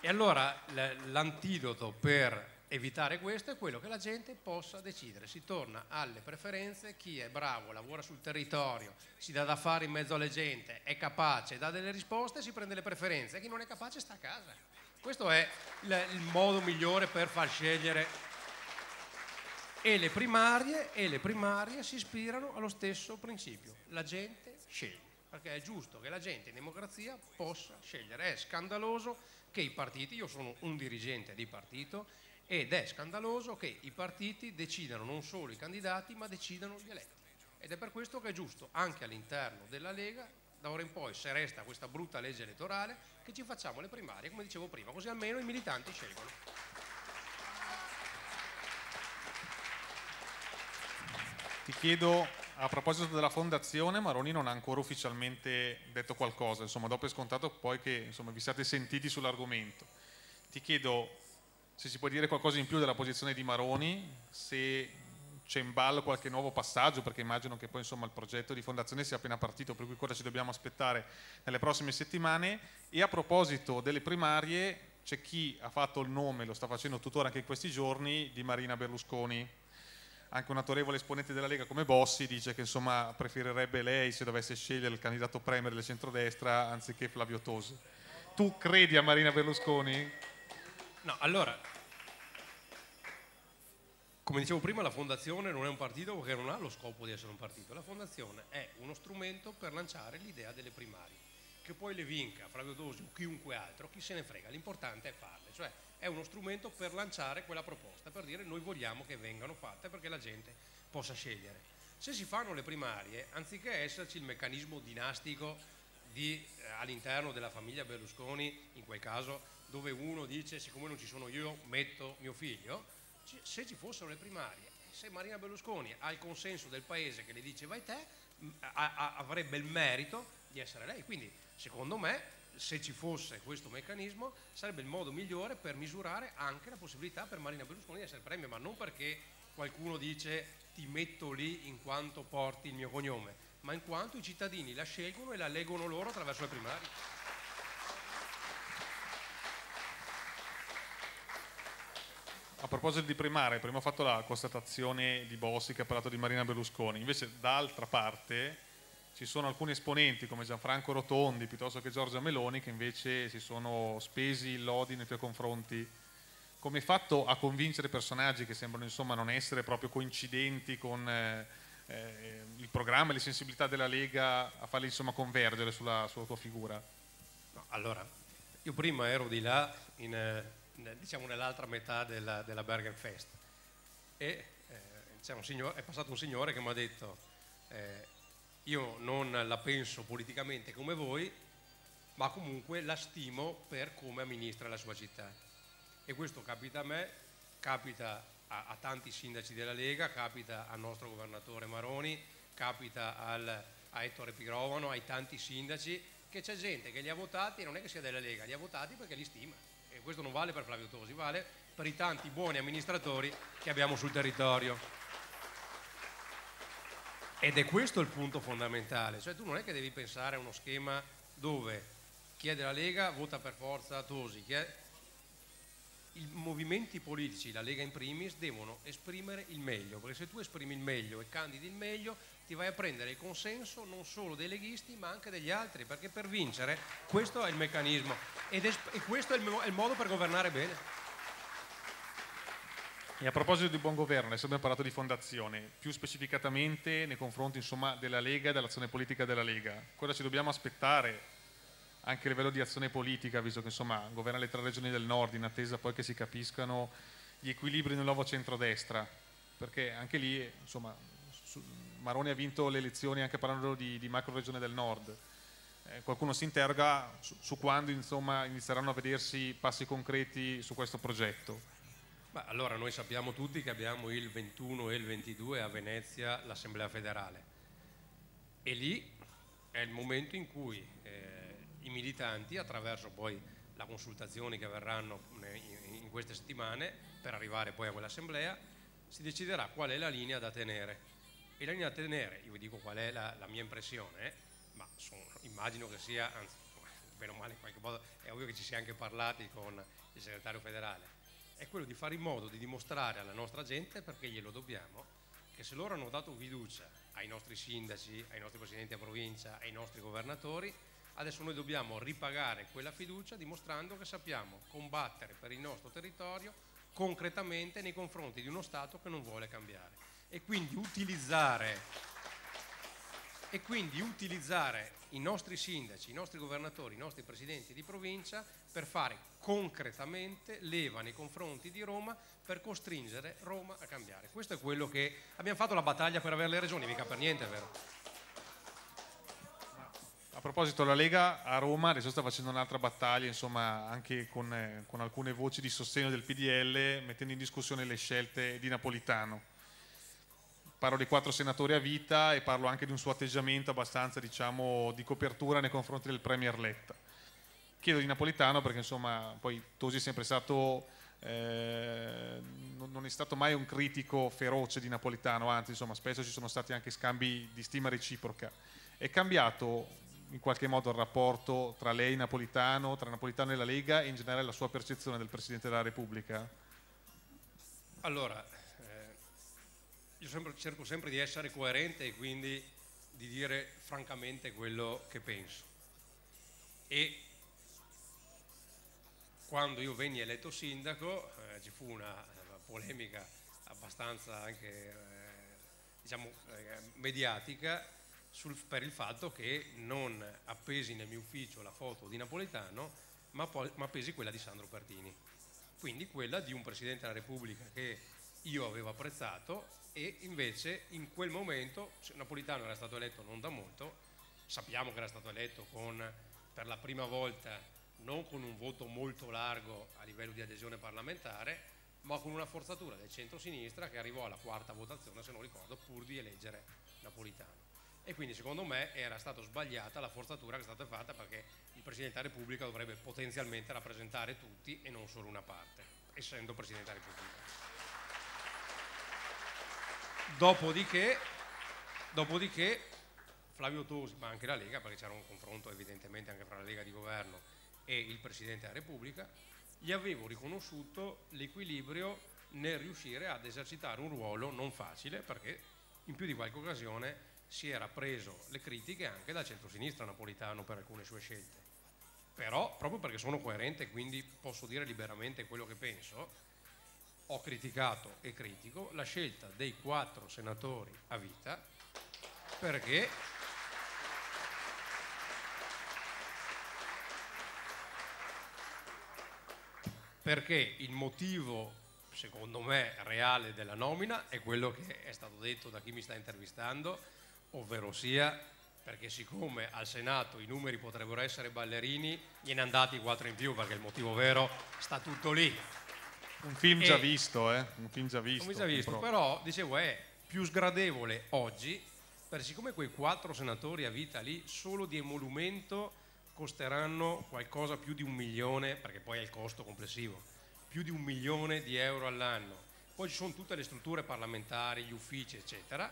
B: E allora l'antidoto per evitare questo è quello che la gente possa decidere. Si torna alle preferenze, chi è bravo, lavora sul territorio, si dà da fare in mezzo alle gente, è capace, dà delle risposte, si prende le preferenze, chi non è capace sta a casa. Questo è il, modo migliore per far scegliere. E le, primarie, e le primarie si ispirano allo stesso principio. La gente sceglie, perché è giusto che la gente in democrazia possa scegliere. È scandaloso che i partiti, io sono un dirigente di partito, ed è scandaloso che i partiti decidano non solo i candidati, ma decidano gli eletti. Ed è per questo che è giusto anche all'interno della Lega da ora in poi, se resta questa brutta legge elettorale, che ci facciamo le primarie, come dicevo prima, così almeno i militanti scelgono.
A: Ti chiedo, a proposito della fondazione, Maroni non ha ancora ufficialmente detto qualcosa, insomma, dopo è scontato poi che insomma, vi siate sentiti sull'argomento. Ti chiedo se si può dire qualcosa in più della posizione di Maroni, se c'è in ballo qualche nuovo passaggio, perché immagino che poi insomma, il progetto di fondazione sia appena partito, per cui cosa ci dobbiamo aspettare nelle prossime settimane. E a proposito delle primarie, c'è chi ha fatto il nome, lo sta facendo tuttora anche in questi giorni, di Marina Berlusconi. Anche un autorevole esponente della Lega come Bossi dice che insomma, preferirebbe lei se dovesse scegliere il candidato premier del centrodestra anziché Flavio Tosi. Tu credi a Marina Berlusconi?
B: No, allora, come dicevo prima, la fondazione non è un partito perché non ha lo scopo di essere un partito. La fondazione è uno strumento per lanciare l'idea delle primarie. Che poi le vinca Flavio Dosi o chiunque altro, chi se ne frega, l'importante è farle. Cioè è uno strumento per lanciare quella proposta, per dire noi vogliamo che vengano fatte perché la gente possa scegliere. Se si fanno le primarie, anziché esserci il meccanismo dinastico di, eh, all'interno della famiglia Berlusconi, in quel caso dove uno dice siccome non ci sono io metto mio figlio, se ci fossero le primarie, se Marina Berlusconi ha il consenso del paese che le dice vai te, avrebbe il merito di essere lei. Quindi, secondo me, se ci fosse questo meccanismo, sarebbe il modo migliore per misurare anche la possibilità per Marina Berlusconi di essere premio, ma non perché qualcuno dice ti metto lì in quanto porti il mio cognome, ma in quanto i cittadini la scelgono e la leggono loro attraverso le primarie.
A: A proposito di primarie, prima ho fatto la constatazione di Bossi che ha parlato di Marina Berlusconi, invece d'altra parte ci sono alcuni esponenti come Gianfranco Rotondi piuttosto che Giorgia Meloni che invece si sono spesi in lodi nei tuoi confronti. Come hai fatto a convincere personaggi che sembrano insomma non essere proprio coincidenti con eh, eh, il programma e le sensibilità della Lega a farli insomma convergere sulla, sulla tua figura?
B: Allora, io prima ero di là in... Eh diciamo nell'altra metà della, della Bergenfest. E eh, signore, è passato un signore che mi ha detto eh, io non la penso politicamente come voi, ma comunque la stimo per come amministra la sua città. E questo capita a me, capita a, a tanti sindaci della Lega, capita al nostro governatore Maroni, capita al, a Ettore Pigrovano, ai tanti sindaci, che c'è gente che li ha votati e non è che sia della Lega, li ha votati perché li stima. E questo non vale per Flavio Tosi, vale per i tanti buoni amministratori che abbiamo sul territorio. Ed è questo il punto fondamentale, cioè tu non è che devi pensare a uno schema dove chi è della Lega vota per forza Tosi, chi è... i movimenti politici, la Lega in primis, devono esprimere il meglio, perché se tu esprimi il meglio e candidi il meglio, ti vai a prendere il consenso non solo dei leghisti ma anche degli altri, perché per vincere questo è il meccanismo ed è, e questo è il, è il modo per governare bene.
A: E a proposito di buon governo, adesso abbiamo parlato di fondazione, più specificatamente nei confronti insomma, della Lega e dell'azione politica della Lega. Cosa ci dobbiamo aspettare anche a livello di azione politica, visto che insomma, governa le tre regioni del nord, in attesa poi che si capiscano gli equilibri nel nuovo centrodestra, perché anche lì insomma, Maroni ha vinto le elezioni anche parlando di, di macro regione del nord. Eh, qualcuno si interroga su, su quando insomma, inizieranno a vedersi passi concreti su questo progetto.
B: Ma allora noi sappiamo tutti che abbiamo il 21 e il 22 a Venezia l'Assemblea federale e lì è il momento in cui eh, i militanti attraverso poi la consultazione che avverranno in queste settimane per arrivare poi a quell'assemblea si deciderà qual è la linea da tenere e la linea da tenere, io vi dico qual è la, la mia impressione, ma sono, immagino che sia, anzi, bene o male in qualche modo, è ovvio che ci sia anche parlati con il segretario federale, è quello di fare in modo di dimostrare alla nostra gente, perché glielo dobbiamo, che se loro hanno dato fiducia ai nostri sindaci, ai nostri presidenti a provincia, ai nostri governatori, adesso noi dobbiamo ripagare quella fiducia dimostrando che sappiamo combattere per il nostro territorio concretamente nei confronti di uno Stato che non vuole cambiare e quindi utilizzare, e quindi utilizzare i nostri sindaci, i nostri governatori, i nostri presidenti di provincia per fare concretamente leva nei confronti di Roma per costringere Roma a cambiare. Questo è quello che abbiamo fatto la battaglia per avere le regioni, mica per niente, vero?
A: A proposito, la Lega a Roma adesso sta facendo un'altra battaglia, insomma, anche con, eh, con alcune voci di sostegno del PDL, mettendo in discussione le scelte di Napolitano parlo di quattro senatori a vita e parlo anche di un suo atteggiamento abbastanza diciamo, di copertura nei confronti del Premier Letta. Chiedo di Napolitano perché insomma poi Tosi è sempre stato, eh, non è stato mai un critico feroce di Napolitano, anzi insomma spesso ci sono stati anche scambi di stima reciproca. È cambiato in qualche modo il rapporto tra lei e Napolitano, tra Napolitano e la Lega e in generale la sua percezione del Presidente della Repubblica?
B: Allora, io sempre, cerco sempre di essere coerente e quindi di dire francamente quello che penso. E quando io venni eletto sindaco eh, ci fu una, polemica abbastanza anche eh, diciamo, eh, mediatica sul, per il fatto che non appesi nel mio ufficio la foto di Napolitano ma, poi, ma appesi quella di Sandro Pertini. Quindi quella di un Presidente della Repubblica che io avevo apprezzato e invece in quel momento Napolitano era stato eletto non da molto, sappiamo che era stato eletto con, per la prima volta non con un voto molto largo a livello di adesione parlamentare, ma con una forzatura del centro-sinistra che arrivò alla quarta votazione, se non ricordo, pur di eleggere Napolitano. E quindi secondo me era stata sbagliata la forzatura che è stata fatta perché il Presidente della Repubblica dovrebbe potenzialmente rappresentare tutti e non solo una parte, essendo Presidente della Repubblica. Dopodiché, dopodiché Flavio Tosi, ma anche la Lega, perché c'era un confronto evidentemente anche fra la Lega di governo e il Presidente della Repubblica, gli avevo riconosciuto l'equilibrio nel riuscire ad esercitare un ruolo non facile perché in più di qualche occasione si era preso le critiche anche dal centro-sinistra napolitano per alcune sue scelte. Però, proprio perché sono coerente e quindi posso dire liberamente quello che penso, ho criticato e critico la scelta dei quattro senatori a vita perché perché il motivo secondo me reale della nomina è quello che è stato detto da chi mi sta intervistando ovvero sia perché siccome al Senato i numeri potrebbero essere ballerini gliene andati quattro in più perché il motivo vero sta tutto lì
A: un film già visto, eh? Un film già visto.
B: Un film già visto, però dicevo è più sgradevole oggi per siccome quei quattro senatori a vita lì solo di emolumento costeranno qualcosa più di un milione, perché poi è il costo complessivo, più di un milione di euro all'anno. Poi ci sono tutte le strutture parlamentari, gli uffici, eccetera,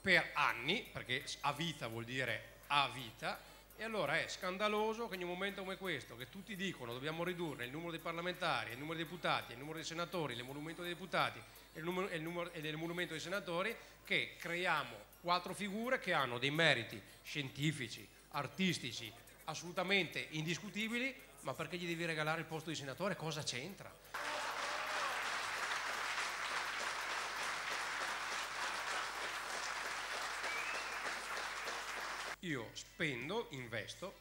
B: per anni, perché a vita vuol dire a vita, e allora è scandaloso che in un momento come questo, che tutti dicono dobbiamo ridurre il numero dei parlamentari, il numero dei deputati, il numero dei senatori, l'emolumento dei deputati e il numero, il numero, l'emolumento dei senatori, che creiamo quattro figure che hanno dei meriti scientifici, artistici, assolutamente indiscutibili, ma perché gli devi regalare il posto di senatore? Cosa c'entra? Io spendo, investo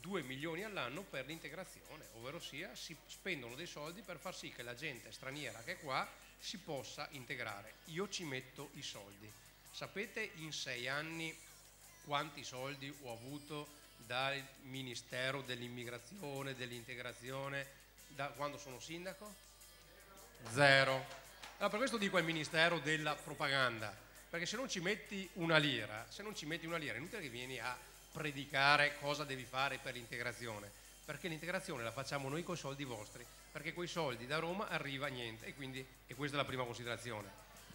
B: 2 milioni all'anno per l'integrazione, ovvero sia si spendono dei soldi per far sì che la gente straniera che è qua si possa integrare. Io ci metto i soldi. Sapete in sei anni quanti soldi ho avuto dal Ministero dell'Immigrazione, dell'Integrazione, da quando sono sindaco? Zero. Allora, per questo dico al Ministero della Propaganda, perché se non ci metti una lira, se non ci metti una lira, è inutile che vieni a predicare cosa devi fare per l'integrazione, perché l'integrazione la facciamo noi con i soldi vostri, perché quei soldi da Roma arriva niente e quindi e questa è la prima considerazione.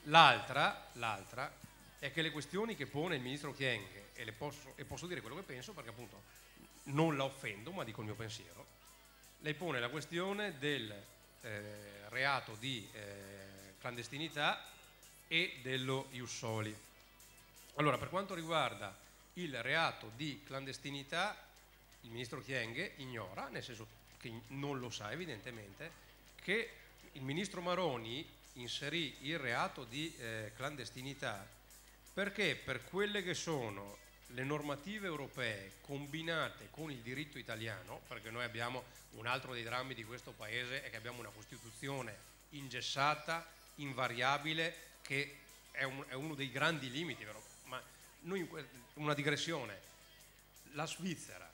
B: L'altra, l'altra è che le questioni che pone il ministro Chienghe, e, posso, e posso dire quello che penso perché appunto non la offendo ma dico il mio pensiero, lei pone la questione del eh, reato di eh, clandestinità e dello Iussoli. Allora, per quanto riguarda il reato di clandestinità, il ministro Chienghe ignora, nel senso che non lo sa evidentemente, che il ministro Maroni inserì il reato di eh, clandestinità perché per quelle che sono le normative europee combinate con il diritto italiano, perché noi abbiamo un altro dei drammi di questo paese è che abbiamo una Costituzione ingessata, invariabile, che è, un, è uno dei grandi limiti, però. ma noi, una digressione, la Svizzera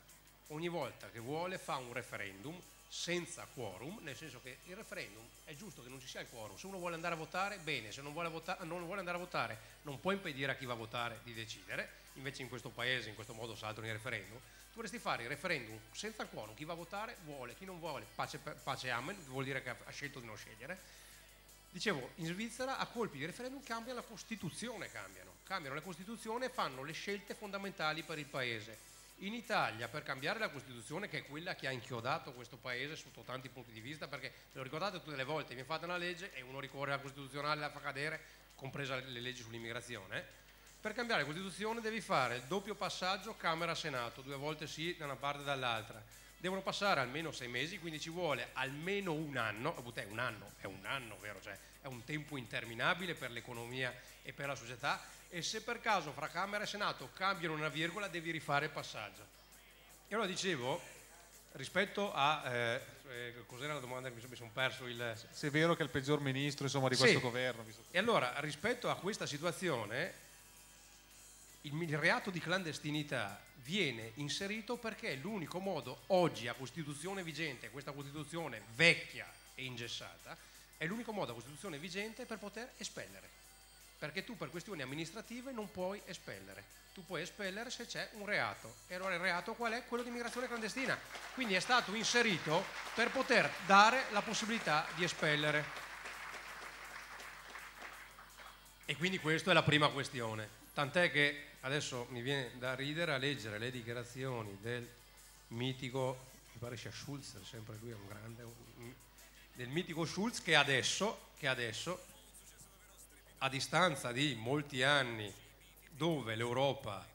B: ogni volta che vuole fa un referendum senza quorum, nel senso che il referendum è giusto che non ci sia il quorum, se uno vuole andare a votare bene, se non vuole, votare, non vuole andare a votare non può impedire a chi va a votare di decidere, invece in questo paese in questo modo saltano i referendum, tu dovresti fare il referendum senza quorum, chi va a votare vuole, chi non vuole pace, pace amen, vuol dire che ha scelto di non scegliere, Dicevo, in Svizzera a colpi di referendum cambia la Costituzione, cambiano. Cambiano la Costituzione e fanno le scelte fondamentali per il Paese. In Italia, per cambiare la Costituzione, che è quella che ha inchiodato questo Paese sotto tanti punti di vista, perché ve lo ricordate tutte le volte, mi fate una legge e uno ricorre alla Costituzionale e la fa cadere, compresa le leggi sull'immigrazione, per cambiare la Costituzione devi fare il doppio passaggio Camera-Senato, due volte sì da una parte e dall'altra devono passare almeno sei mesi, quindi ci vuole almeno un anno, è un anno, è un anno, vero? Cioè, è un tempo interminabile per l'economia e per la società e se per caso fra Camera e Senato cambiano una virgola devi rifare il passaggio. E allora dicevo, rispetto a... Eh, eh, cos'era la domanda che mi sono perso il...
A: Se è vero che è il peggior ministro insomma, di questo governo.
B: E allora, rispetto a questa situazione, il reato di clandestinità viene inserito perché è l'unico modo oggi a Costituzione vigente, questa Costituzione vecchia e ingessata, è l'unico modo a Costituzione vigente per poter espellere. Perché tu per questioni amministrative non puoi espellere. Tu puoi espellere se c'è un reato. E allora il reato qual è? Quello di immigrazione clandestina. Quindi è stato inserito per poter dare la possibilità di espellere. E quindi questa è la prima questione. Tant'è che adesso mi viene da ridere a leggere le dichiarazioni del mitico, mi pare sia Schulz, sempre lui è un grande, del mitico Schulz che adesso, che adesso, a distanza di molti anni dove l'Europa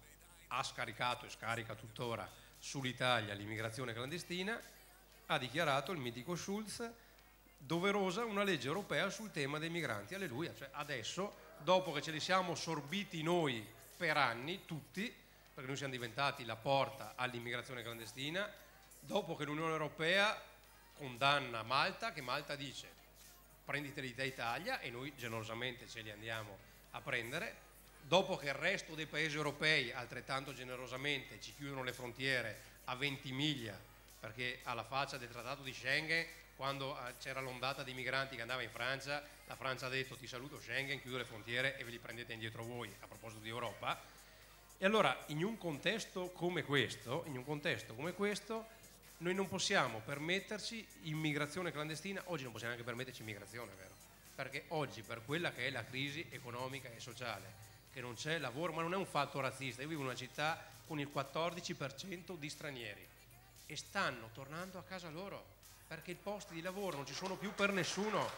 B: ha scaricato e scarica tuttora sull'Italia l'immigrazione clandestina, ha dichiarato il mitico Schulz doverosa una legge europea sul tema dei migranti. Alleluia, cioè adesso, dopo che ce li siamo sorbiti noi per anni, tutti, perché noi siamo diventati la porta all'immigrazione clandestina, dopo che l'Unione Europea condanna Malta, che Malta dice prenditeli da Italia e noi generosamente ce li andiamo a prendere, dopo che il resto dei paesi europei altrettanto generosamente ci chiudono le frontiere a 20 miglia perché alla faccia del trattato di Schengen, quando eh, c'era l'ondata di migranti che andava in Francia, la Francia ha detto ti saluto Schengen, chiudo le frontiere e ve li prendete indietro voi, a proposito di Europa. E allora in un contesto come questo, in un contesto come questo noi non possiamo permetterci immigrazione clandestina, oggi non possiamo neanche permetterci immigrazione, vero? Perché oggi per quella che è la crisi economica e sociale, che non c'è lavoro, ma non è un fatto razzista, io vivo in una città con il 14% di stranieri e stanno tornando a casa loro perché i posti di lavoro non ci sono più per nessuno.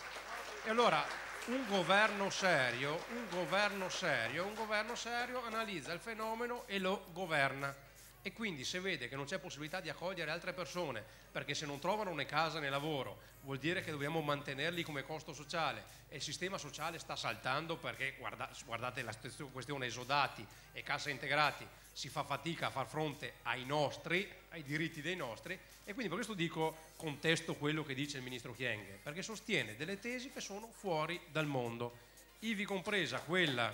B: E allora un governo serio, un governo serio, un governo serio analizza il fenomeno e lo governa. E quindi se vede che non c'è possibilità di accogliere altre persone, perché se non trovano né casa né lavoro, vuol dire che dobbiamo mantenerli come costo sociale. E il sistema sociale sta saltando perché guarda, guardate la questione esodati e cassa integrati, si fa fatica a far fronte ai nostri, ai diritti dei nostri. E quindi per questo dico contesto quello che dice il ministro Chienghe, perché sostiene delle tesi che sono fuori dal mondo, ivi compresa quella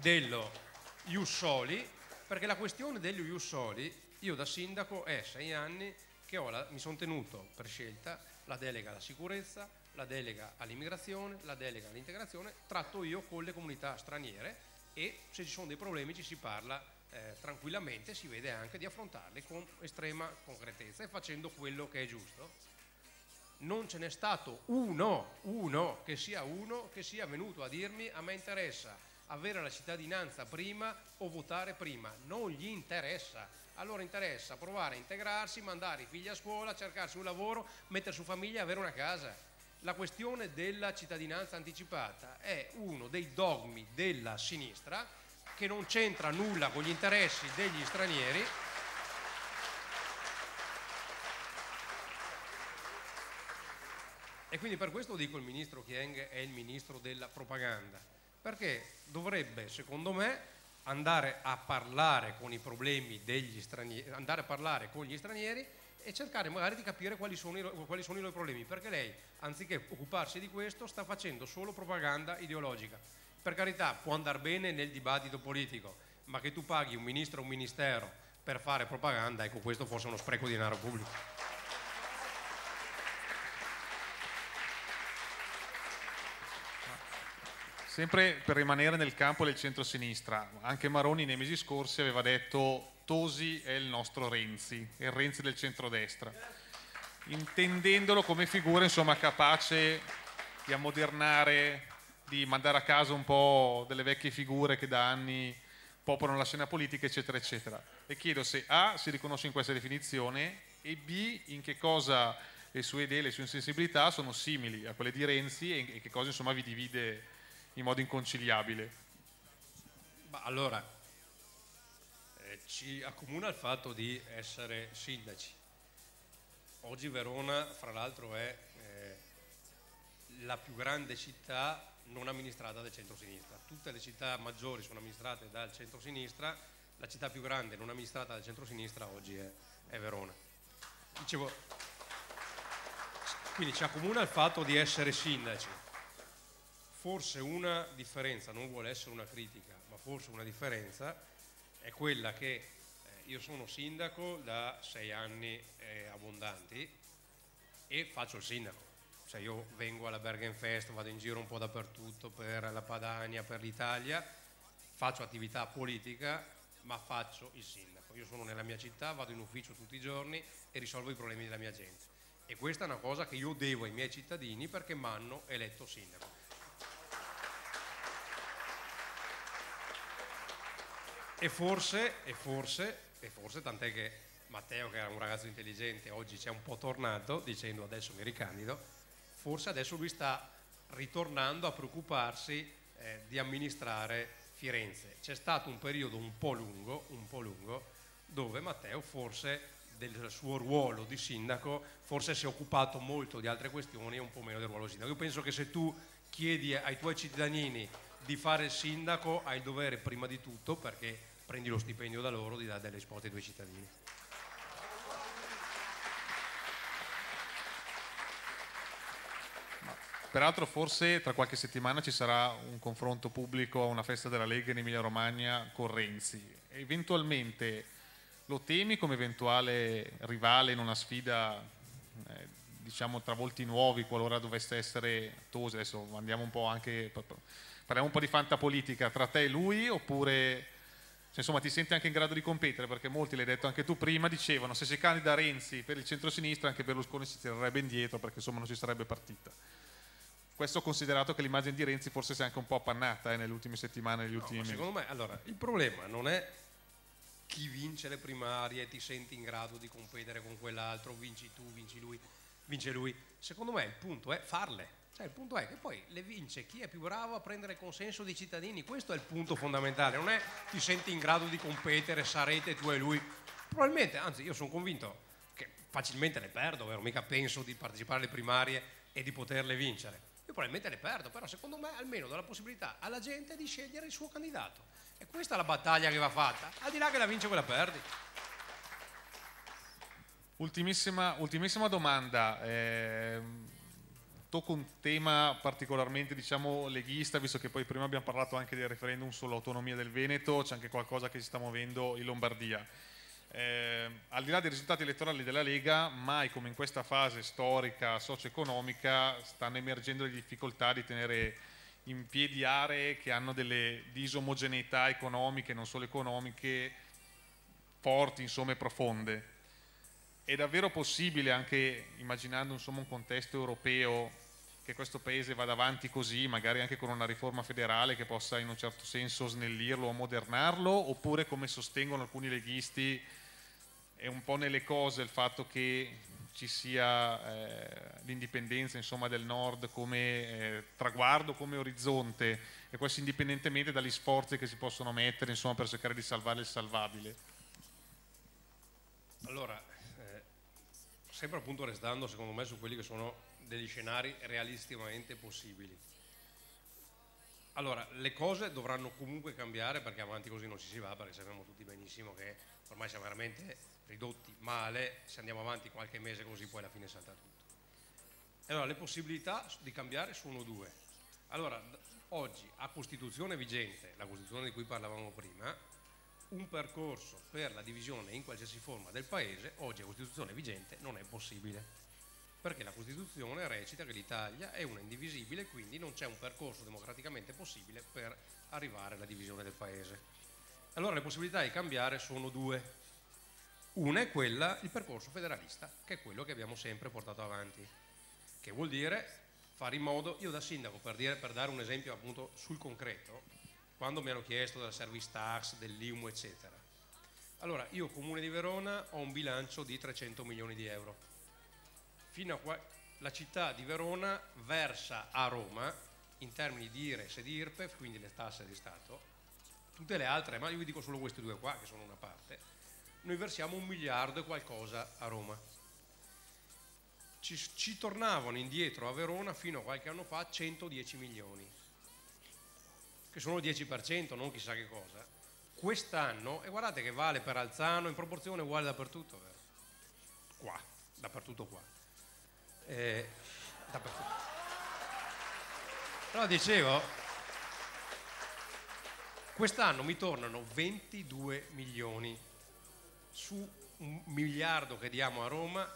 B: dello Ius Soli, perché la questione degli Ius Soli, io da sindaco è sei anni che la, mi sono tenuto per scelta la delega alla sicurezza, la delega all'immigrazione, la delega all'integrazione, tratto io con le comunità straniere e se ci sono dei problemi ci si parla eh, tranquillamente si vede anche di affrontarli con estrema concretezza e facendo quello che è giusto. Non ce n'è stato uno, uno, che sia uno, che sia venuto a dirmi a me interessa avere la cittadinanza prima o votare prima, non gli interessa. Allora interessa provare a integrarsi, mandare i figli a scuola, cercarsi un lavoro, mettere su famiglia e avere una casa. La questione della cittadinanza anticipata è uno dei dogmi della sinistra che non c'entra nulla con gli interessi degli stranieri. E quindi per questo dico il ministro Chieng è il ministro della propaganda, perché dovrebbe, secondo me, andare a parlare con i problemi degli stranieri, andare a parlare con gli stranieri e cercare magari di capire quali sono, i, quali sono i loro problemi, perché lei, anziché occuparsi di questo, sta facendo solo propaganda ideologica per carità può andare bene nel dibattito politico, ma che tu paghi un ministro o un ministero per fare propaganda, ecco questo forse è uno spreco di denaro pubblico.
A: Sempre per rimanere nel campo del centro-sinistra, anche Maroni nei mesi scorsi aveva detto Tosi è il nostro Renzi, è il Renzi del centrodestra, intendendolo come figura insomma, capace di ammodernare di mandare a casa un po' delle vecchie figure che da anni popolano la scena politica, eccetera, eccetera. E chiedo se A si riconosce in questa definizione e B in che cosa le sue idee, le sue sensibilità sono simili a quelle di Renzi e che cosa insomma vi divide in modo inconciliabile.
B: Ma allora, eh, ci accomuna il fatto di essere sindaci. Oggi Verona, fra l'altro, è eh, la più grande città non amministrata dal centro-sinistra. Tutte le città maggiori sono amministrate dal centro-sinistra, la città più grande non amministrata dal centro-sinistra oggi è, è Verona. Dicevo, quindi ci accomuna il fatto di essere sindaci. Forse una differenza, non vuole essere una critica, ma forse una differenza è quella che eh, io sono sindaco da sei anni eh, abbondanti e faccio il sindaco cioè io vengo alla Bergenfest, vado in giro un po' dappertutto per la Padania, per l'Italia, faccio attività politica, ma faccio il sindaco. Io sono nella mia città, vado in ufficio tutti i giorni e risolvo i problemi della mia gente. E questa è una cosa che io devo ai miei cittadini perché mi hanno eletto sindaco. E forse, e forse, e forse, tant'è che Matteo, che era un ragazzo intelligente, oggi ci è un po' tornato dicendo adesso mi ricandido, forse adesso lui sta ritornando a preoccuparsi eh, di amministrare Firenze. C'è stato un periodo un po' lungo, un po' lungo, dove Matteo forse del suo ruolo di sindaco forse si è occupato molto di altre questioni e un po' meno del ruolo di sindaco. Io penso che se tu chiedi ai tuoi cittadini di fare il sindaco hai il dovere prima di tutto perché prendi lo stipendio da loro di dare delle risposte ai tuoi cittadini.
A: Peraltro forse tra qualche settimana ci sarà un confronto pubblico a una festa della Lega in Emilia Romagna con Renzi. Eventualmente lo temi come eventuale rivale in una sfida eh, diciamo tra volti nuovi qualora dovesse essere Tosi adesso andiamo un po' anche parliamo un po' di fantapolitica tra te e lui oppure cioè, insomma ti senti anche in grado di competere perché molti l'hai detto anche tu prima dicevano se si candida Renzi per il centro-sinistra anche Berlusconi si tirerebbe indietro perché insomma non ci sarebbe partita questo considerato che l'immagine di Renzi forse si è anche un po' appannata eh, nelle ultime settimane negli ultimi
B: no,
A: mesi
B: secondo me allora il problema non è chi vince le primarie e ti senti in grado di competere con quell'altro vinci tu, vinci lui vince lui. Secondo me il punto è farle. Cioè, il punto è che poi le vince chi è più bravo a prendere consenso dei cittadini. Questo è il punto fondamentale. Non è ti senti in grado di competere, sarete tu e lui. Probabilmente, anzi, io sono convinto che facilmente le perdo, vero? Mica penso di partecipare alle primarie e di poterle vincere. Io probabilmente le perdo, però secondo me almeno do la possibilità alla gente di scegliere il suo candidato. E questa è la battaglia che va fatta, al di là che la vince o che perdi.
A: Ultimissima, ultimissima domanda. Eh, tocco un tema particolarmente diciamo, leghista, visto che poi prima abbiamo parlato anche del referendum sull'autonomia del Veneto, c'è anche qualcosa che si sta muovendo in Lombardia. Eh, al di là dei risultati elettorali della Lega, mai come in questa fase storica, socio-economica, stanno emergendo le difficoltà di tenere in piedi aree che hanno delle disomogeneità economiche, non solo economiche, forti, insomma, e profonde è davvero possibile, anche immaginando insomma, un contesto europeo, che questo paese vada avanti così, magari anche con una riforma federale che possa in un certo senso snellirlo o modernarlo, oppure come sostengono alcuni leghisti è un po' nelle cose il fatto che ci sia eh, l'indipendenza insomma, del nord come eh, traguardo, come orizzonte e questo indipendentemente dagli sforzi che si possono mettere insomma, per cercare di salvare il salvabile.
B: Allora, sempre appunto restando secondo me su quelli che sono degli scenari realisticamente possibili. Allora, le cose dovranno comunque cambiare perché avanti così non ci si va, perché sappiamo tutti benissimo che ormai siamo veramente ridotti male, se andiamo avanti qualche mese così poi alla fine salta tutto. Allora le possibilità di cambiare sono due. Allora, oggi a Costituzione vigente, la Costituzione di cui parlavamo prima, un percorso per la divisione in qualsiasi forma del Paese, oggi a Costituzione vigente, non è possibile. Perché la Costituzione recita che l'Italia è una indivisibile, quindi non c'è un percorso democraticamente possibile per arrivare alla divisione del Paese. Allora le possibilità di cambiare sono due. Una è quella, il percorso federalista, che è quello che abbiamo sempre portato avanti, che vuol dire fare in modo, io da sindaco, per, dire, per dare un esempio appunto sul concreto, quando mi hanno chiesto della service tax, dell'IMU, eccetera. Allora, io Comune di Verona ho un bilancio di 300 milioni di euro. Fino a qua, la città di Verona versa a Roma, in termini di IRES e di IRPEF, quindi le tasse di Stato, tutte le altre, ma io vi dico solo queste due qua, che sono una parte, noi versiamo un miliardo e qualcosa a Roma. Ci, ci tornavano indietro a Verona fino a qualche anno fa 110 milioni che sono il 10%, non chissà che cosa, quest'anno, e guardate che vale per Alzano in proporzione uguale dappertutto, vero? qua, dappertutto qua. Eh, dappertutto. Però dicevo, quest'anno mi tornano 22 milioni su un miliardo che diamo a Roma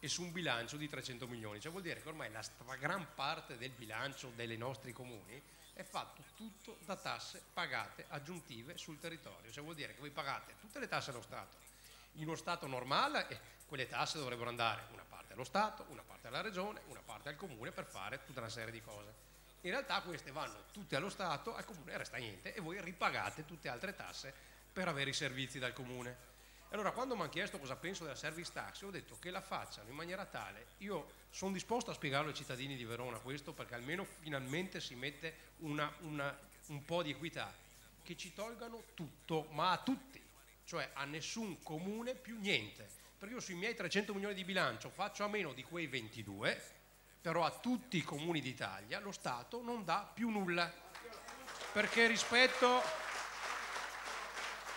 B: e su un bilancio di 300 milioni. Cioè vuol dire che ormai la gran parte del bilancio dei nostri comuni è fatto tutto da tasse pagate aggiuntive sul territorio, cioè vuol dire che voi pagate tutte le tasse allo Stato. In uno Stato normale eh, quelle tasse dovrebbero andare una parte allo Stato, una parte alla Regione, una parte al Comune per fare tutta una serie di cose. In realtà queste vanno tutte allo Stato, al Comune resta niente e voi ripagate tutte altre tasse per avere i servizi dal Comune. Allora, quando mi hanno chiesto cosa penso della service tax, ho detto che la facciano in maniera tale, io sono disposto a spiegarlo ai cittadini di Verona questo, perché almeno finalmente si mette una, una, un po' di equità, che ci tolgano tutto, ma a tutti, cioè a nessun comune più niente. Perché io sui miei 300 milioni di bilancio faccio a meno di quei 22, però a tutti i comuni d'Italia lo Stato non dà più nulla. Perché rispetto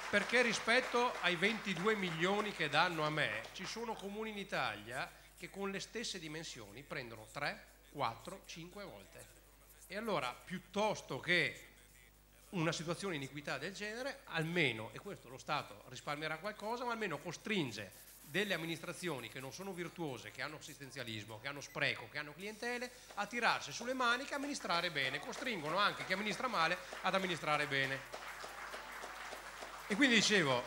B: perché rispetto ai 22 milioni che danno a me, ci sono comuni in Italia che con le stesse dimensioni prendono 3, 4, 5 volte. E allora, piuttosto che una situazione di iniquità del genere, almeno, e questo lo Stato risparmierà qualcosa, ma almeno costringe delle amministrazioni che non sono virtuose, che hanno assistenzialismo, che hanno spreco, che hanno clientele, a tirarsi sulle maniche e amministrare bene, costringono anche chi amministra male ad amministrare bene. E quindi dicevo,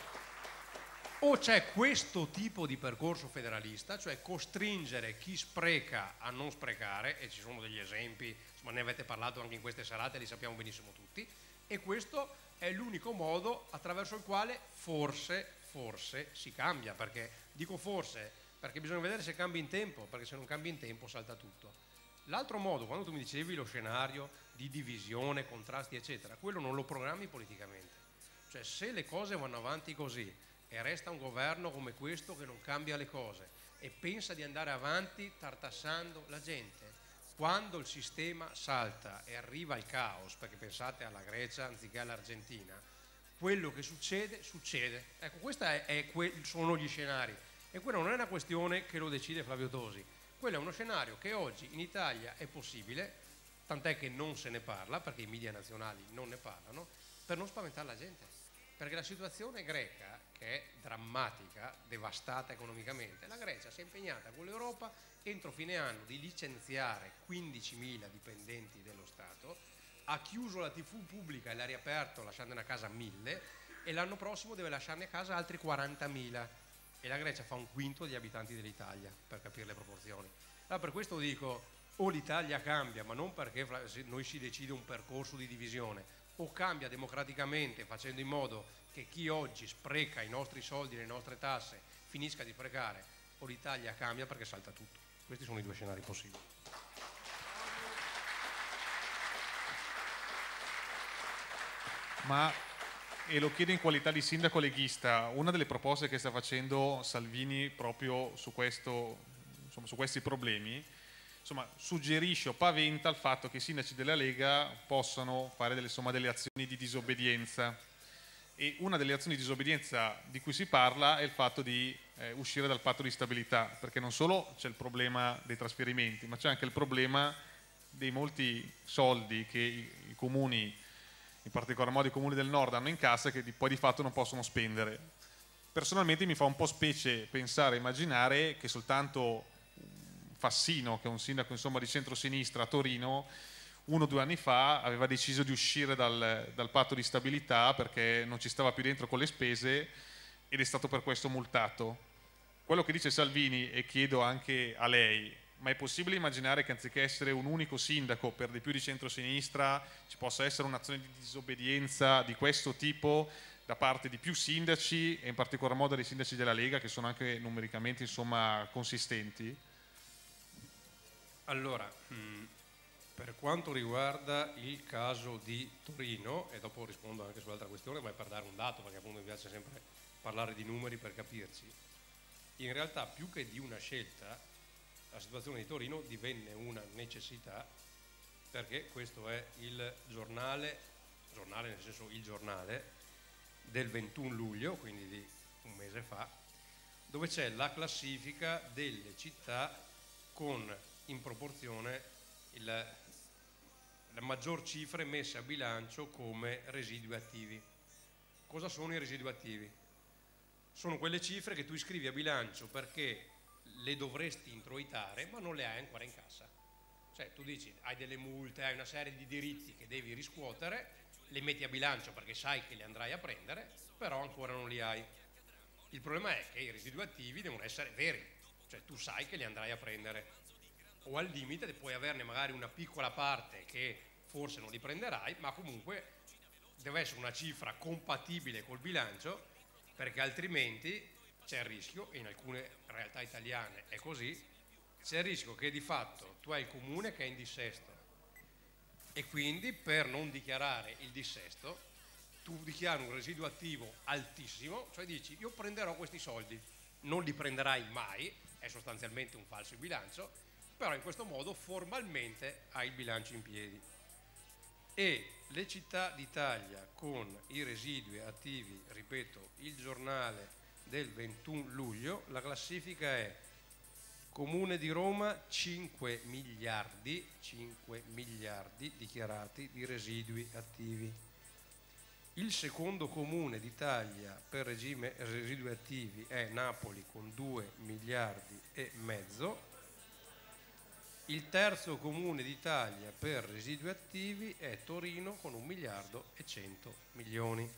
B: o c'è questo tipo di percorso federalista, cioè costringere chi spreca a non sprecare, e ci sono degli esempi, ma ne avete parlato anche in queste serate, li sappiamo benissimo tutti, e questo è l'unico modo attraverso il quale forse, forse si cambia, perché dico forse, perché bisogna vedere se cambia in tempo, perché se non cambia in tempo salta tutto. L'altro modo, quando tu mi dicevi lo scenario di divisione, contrasti, eccetera, quello non lo programmi politicamente. Cioè se le cose vanno avanti così e resta un governo come questo che non cambia le cose e pensa di andare avanti tartassando la gente, quando il sistema salta e arriva il caos, perché pensate alla Grecia anziché all'Argentina, quello che succede, succede. Ecco, questi sono gli scenari. E quella non è una questione che lo decide Flavio Tosi, quello è uno scenario che oggi in Italia è possibile, tant'è che non se ne parla, perché i media nazionali non ne parlano, per non spaventare la gente. Perché la situazione greca, che è drammatica, devastata economicamente, la Grecia si è impegnata con l'Europa entro fine anno di licenziare 15.000 dipendenti dello Stato, ha chiuso la TV pubblica e l'ha riaperto lasciandone a casa 1.000 e l'anno prossimo deve lasciarne a casa altri 40.000 e la Grecia fa un quinto degli abitanti dell'Italia, per capire le proporzioni. Allora per questo dico, o l'Italia cambia, ma non perché noi si decide un percorso di divisione, o cambia democraticamente facendo in modo che chi oggi spreca i nostri soldi, le nostre tasse, finisca di sprecare, o l'Italia cambia perché salta tutto. Questi sono i due scenari possibili.
A: Ma, e lo chiedo in qualità di sindaco leghista, una delle proposte che sta facendo Salvini proprio su, questo, insomma, su questi problemi, insomma, suggerisce o paventa il fatto che i sindaci della Lega possano fare delle, insomma, delle azioni di disobbedienza. E una delle azioni di disobbedienza di cui si parla è il fatto di eh, uscire dal patto di stabilità, perché non solo c'è il problema dei trasferimenti, ma c'è anche il problema dei molti soldi che i, i comuni, in particolar modo i comuni del nord, hanno in cassa e che di, poi di fatto non possono spendere. Personalmente mi fa un po' specie pensare, immaginare che soltanto Fassino, che è un sindaco insomma, di centrosinistra a Torino, uno o due anni fa aveva deciso di uscire dal, dal patto di stabilità perché non ci stava più dentro con le spese ed è stato per questo multato quello che dice Salvini, e chiedo anche a lei, ma è possibile immaginare che anziché essere un unico sindaco per di più di centrosinistra ci possa essere un'azione di disobbedienza di questo tipo da parte di più sindaci e in particolar modo dei sindaci della Lega che sono anche numericamente insomma, consistenti?
B: Allora, mm, per quanto riguarda il caso di Torino, e dopo rispondo anche sull'altra questione, ma è per dare un dato, perché appunto mi piace sempre parlare di numeri per capirci, in realtà più che di una scelta, la situazione di Torino divenne una necessità perché questo è il giornale, giornale nel senso il giornale, del 21 luglio, quindi di un mese fa, dove c'è la classifica delle città con in proporzione il, la maggior cifre messe a bilancio come residui attivi. Cosa sono i residui attivi? sono quelle cifre che tu iscrivi a bilancio perché le dovresti introitare ma non le hai ancora in cassa. Cioè tu dici hai delle multe, hai una serie di diritti che devi riscuotere, le metti a bilancio perché sai che li andrai a prendere, però ancora non li hai. Il problema è che i residui attivi devono essere veri, cioè tu sai che li andrai a prendere o al limite puoi averne magari una piccola parte che forse non li prenderai, ma comunque deve essere una cifra compatibile col bilancio perché altrimenti c'è il rischio, e in alcune realtà italiane è così, c'è il rischio che di fatto tu hai il comune che è in dissesto e quindi per non dichiarare il dissesto tu dichiari un residuo attivo altissimo, cioè dici io prenderò questi soldi, non li prenderai mai, è sostanzialmente un falso bilancio, però in questo modo formalmente hai il bilancio in piedi e le città d'Italia con i residui attivi, ripeto, il giornale del 21 luglio, la classifica è Comune di Roma 5 miliardi, 5 miliardi dichiarati di residui attivi. Il secondo comune d'Italia per regime residui attivi è Napoli con 2 miliardi e mezzo. Il terzo comune d'Italia per residui attivi è Torino con 1 miliardo e 100 milioni.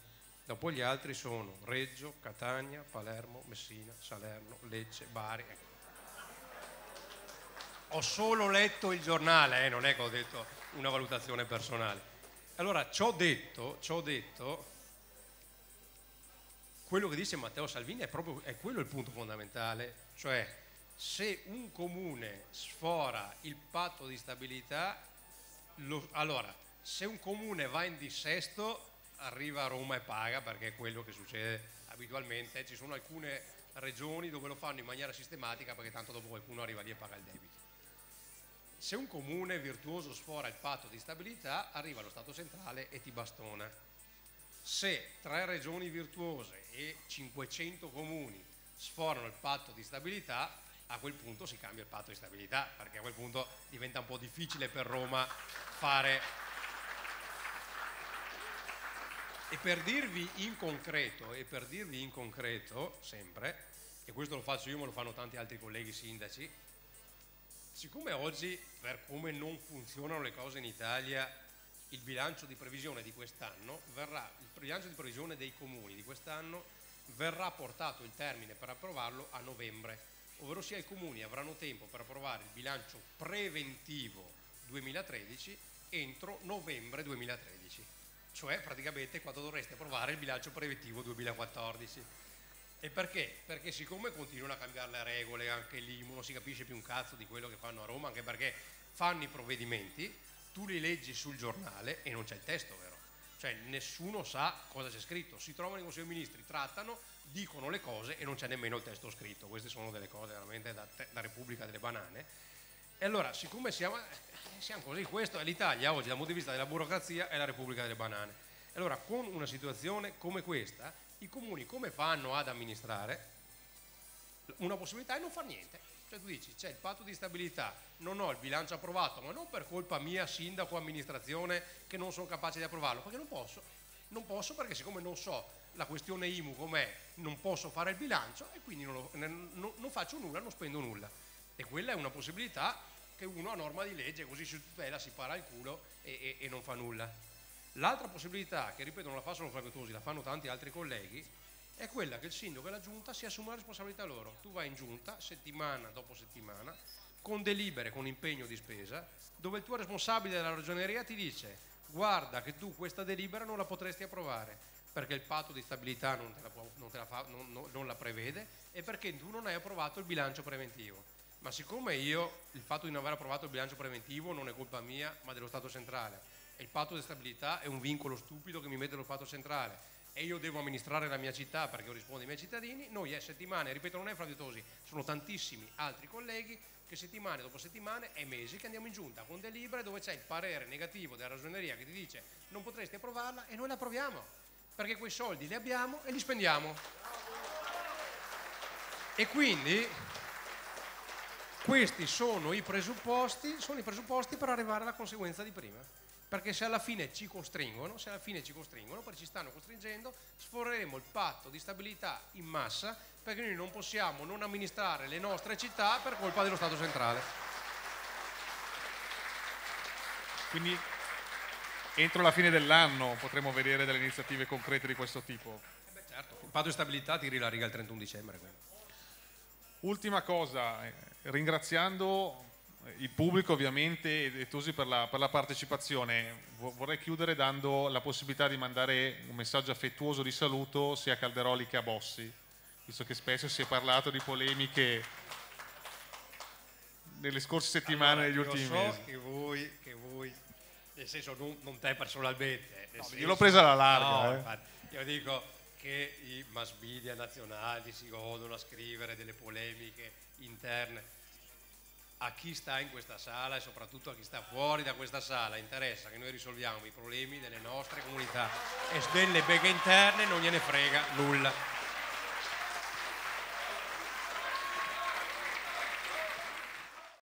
B: Dopo gli altri sono Reggio, Catania, Palermo, Messina, Salerno, Lecce, Bari. Ecco. Ho solo letto il giornale, eh, non è che ho detto una valutazione personale. Allora, ci ho detto, detto, quello che dice Matteo Salvini è proprio è quello il punto fondamentale, cioè se un comune sfora il patto di stabilità, lo, allora se un comune va in dissesto arriva a Roma e paga perché è quello che succede abitualmente, ci sono alcune regioni dove lo fanno in maniera sistematica perché tanto dopo qualcuno arriva lì e paga il debito. Se un comune virtuoso sfora il patto di stabilità, arriva lo Stato centrale e ti bastona. Se tre regioni virtuose e 500 comuni sforano il patto di stabilità, a quel punto si cambia il patto di stabilità, perché a quel punto diventa un po' difficile per Roma fare... E per dirvi in concreto, e per dirvi in concreto, sempre, e questo lo faccio io, ma lo fanno tanti altri colleghi sindaci, Siccome oggi, per come non funzionano le cose in Italia, il bilancio di previsione di quest'anno verrà, il bilancio di previsione dei comuni di quest'anno verrà portato il termine per approvarlo a novembre, ovvero sia i comuni avranno tempo per approvare il bilancio preventivo 2013 entro novembre 2013, cioè praticamente quando dovreste approvare il bilancio preventivo 2014. E perché? Perché siccome continuano a cambiare le regole, anche lì non si capisce più un cazzo di quello che fanno a Roma, anche perché fanno i provvedimenti, tu li leggi sul giornale e non c'è il testo, vero? Cioè nessuno sa cosa c'è scritto, si trovano Consiglio dei Ministri, trattano, dicono le cose e non c'è nemmeno il testo scritto, queste sono delle cose veramente da, da Repubblica delle Banane. E allora, siccome siamo, eh, siamo così, questo è l'Italia oggi dal punto di vista della burocrazia è la Repubblica delle Banane. Allora, con una situazione come questa, i comuni come fanno ad amministrare? Una possibilità è non far niente. Cioè tu dici, c'è il patto di stabilità, non ho il bilancio approvato, ma non per colpa mia, sindaco, amministrazione, che non sono capace di approvarlo, perché non posso. Non posso perché siccome non so la questione IMU com'è, non posso fare il bilancio e quindi non, lo, non, non faccio nulla, non spendo nulla. E quella è una possibilità che uno a norma di legge, così si tutela, si para il culo e, e, e non fa nulla. L'altra possibilità, che ripeto non la fa solo Flavio Tosi, la fanno tanti altri colleghi, è quella che il sindaco e la giunta si assumono la responsabilità loro. Tu vai in giunta settimana dopo settimana con delibere, con impegno di spesa, dove il tuo responsabile della ragioneria ti dice guarda che tu questa delibera non la potresti approvare perché il patto di stabilità non, la, può, non, la fa, non, non la prevede e perché tu non hai approvato il bilancio preventivo. Ma siccome io il fatto di non aver approvato il bilancio preventivo non è colpa mia ma dello Stato centrale. E il patto di stabilità è un vincolo stupido che mi mette lo Stato centrale. E io devo amministrare la mia città perché rispondo ai miei cittadini, noi è settimane, ripeto non è Flavio Tosi, sono tantissimi altri colleghi che settimane dopo settimane e mesi che andiamo in giunta con delibere dove c'è il parere negativo della ragioneria che ti dice non potresti approvarla e noi la approviamo perché quei soldi li abbiamo e li spendiamo. E quindi questi sono i presupposti, sono i presupposti per arrivare alla conseguenza di prima perché se alla fine ci costringono, se alla fine ci costringono, perché ci stanno costringendo, sforeremo il patto di stabilità in massa perché noi non possiamo non amministrare le nostre città per colpa dello Stato centrale.
A: Quindi entro la fine dell'anno potremo vedere delle iniziative concrete di questo tipo.
B: Eh beh, certo, il patto di stabilità tiri la riga il 31 dicembre. Quindi.
A: Ultima cosa, eh, ringraziando il pubblico ovviamente e Tosi per la, per la partecipazione. Vorrei chiudere dando la possibilità di mandare un messaggio affettuoso di saluto sia a Calderoli che a Bossi, visto che spesso si è parlato di polemiche nelle scorse settimane,
B: allora,
A: negli ultimi
B: so
A: mesi.
B: Che voi, che voi, nel senso non, non te personalmente,
A: no,
B: senso,
A: io l'ho presa alla larga.
B: No,
A: eh.
B: infatti, io dico che i mass media nazionali si godono a scrivere delle polemiche interne a chi sta in questa sala e soprattutto a chi sta fuori da questa sala interessa che noi risolviamo i problemi delle nostre comunità e delle beghe interne non gliene frega nulla.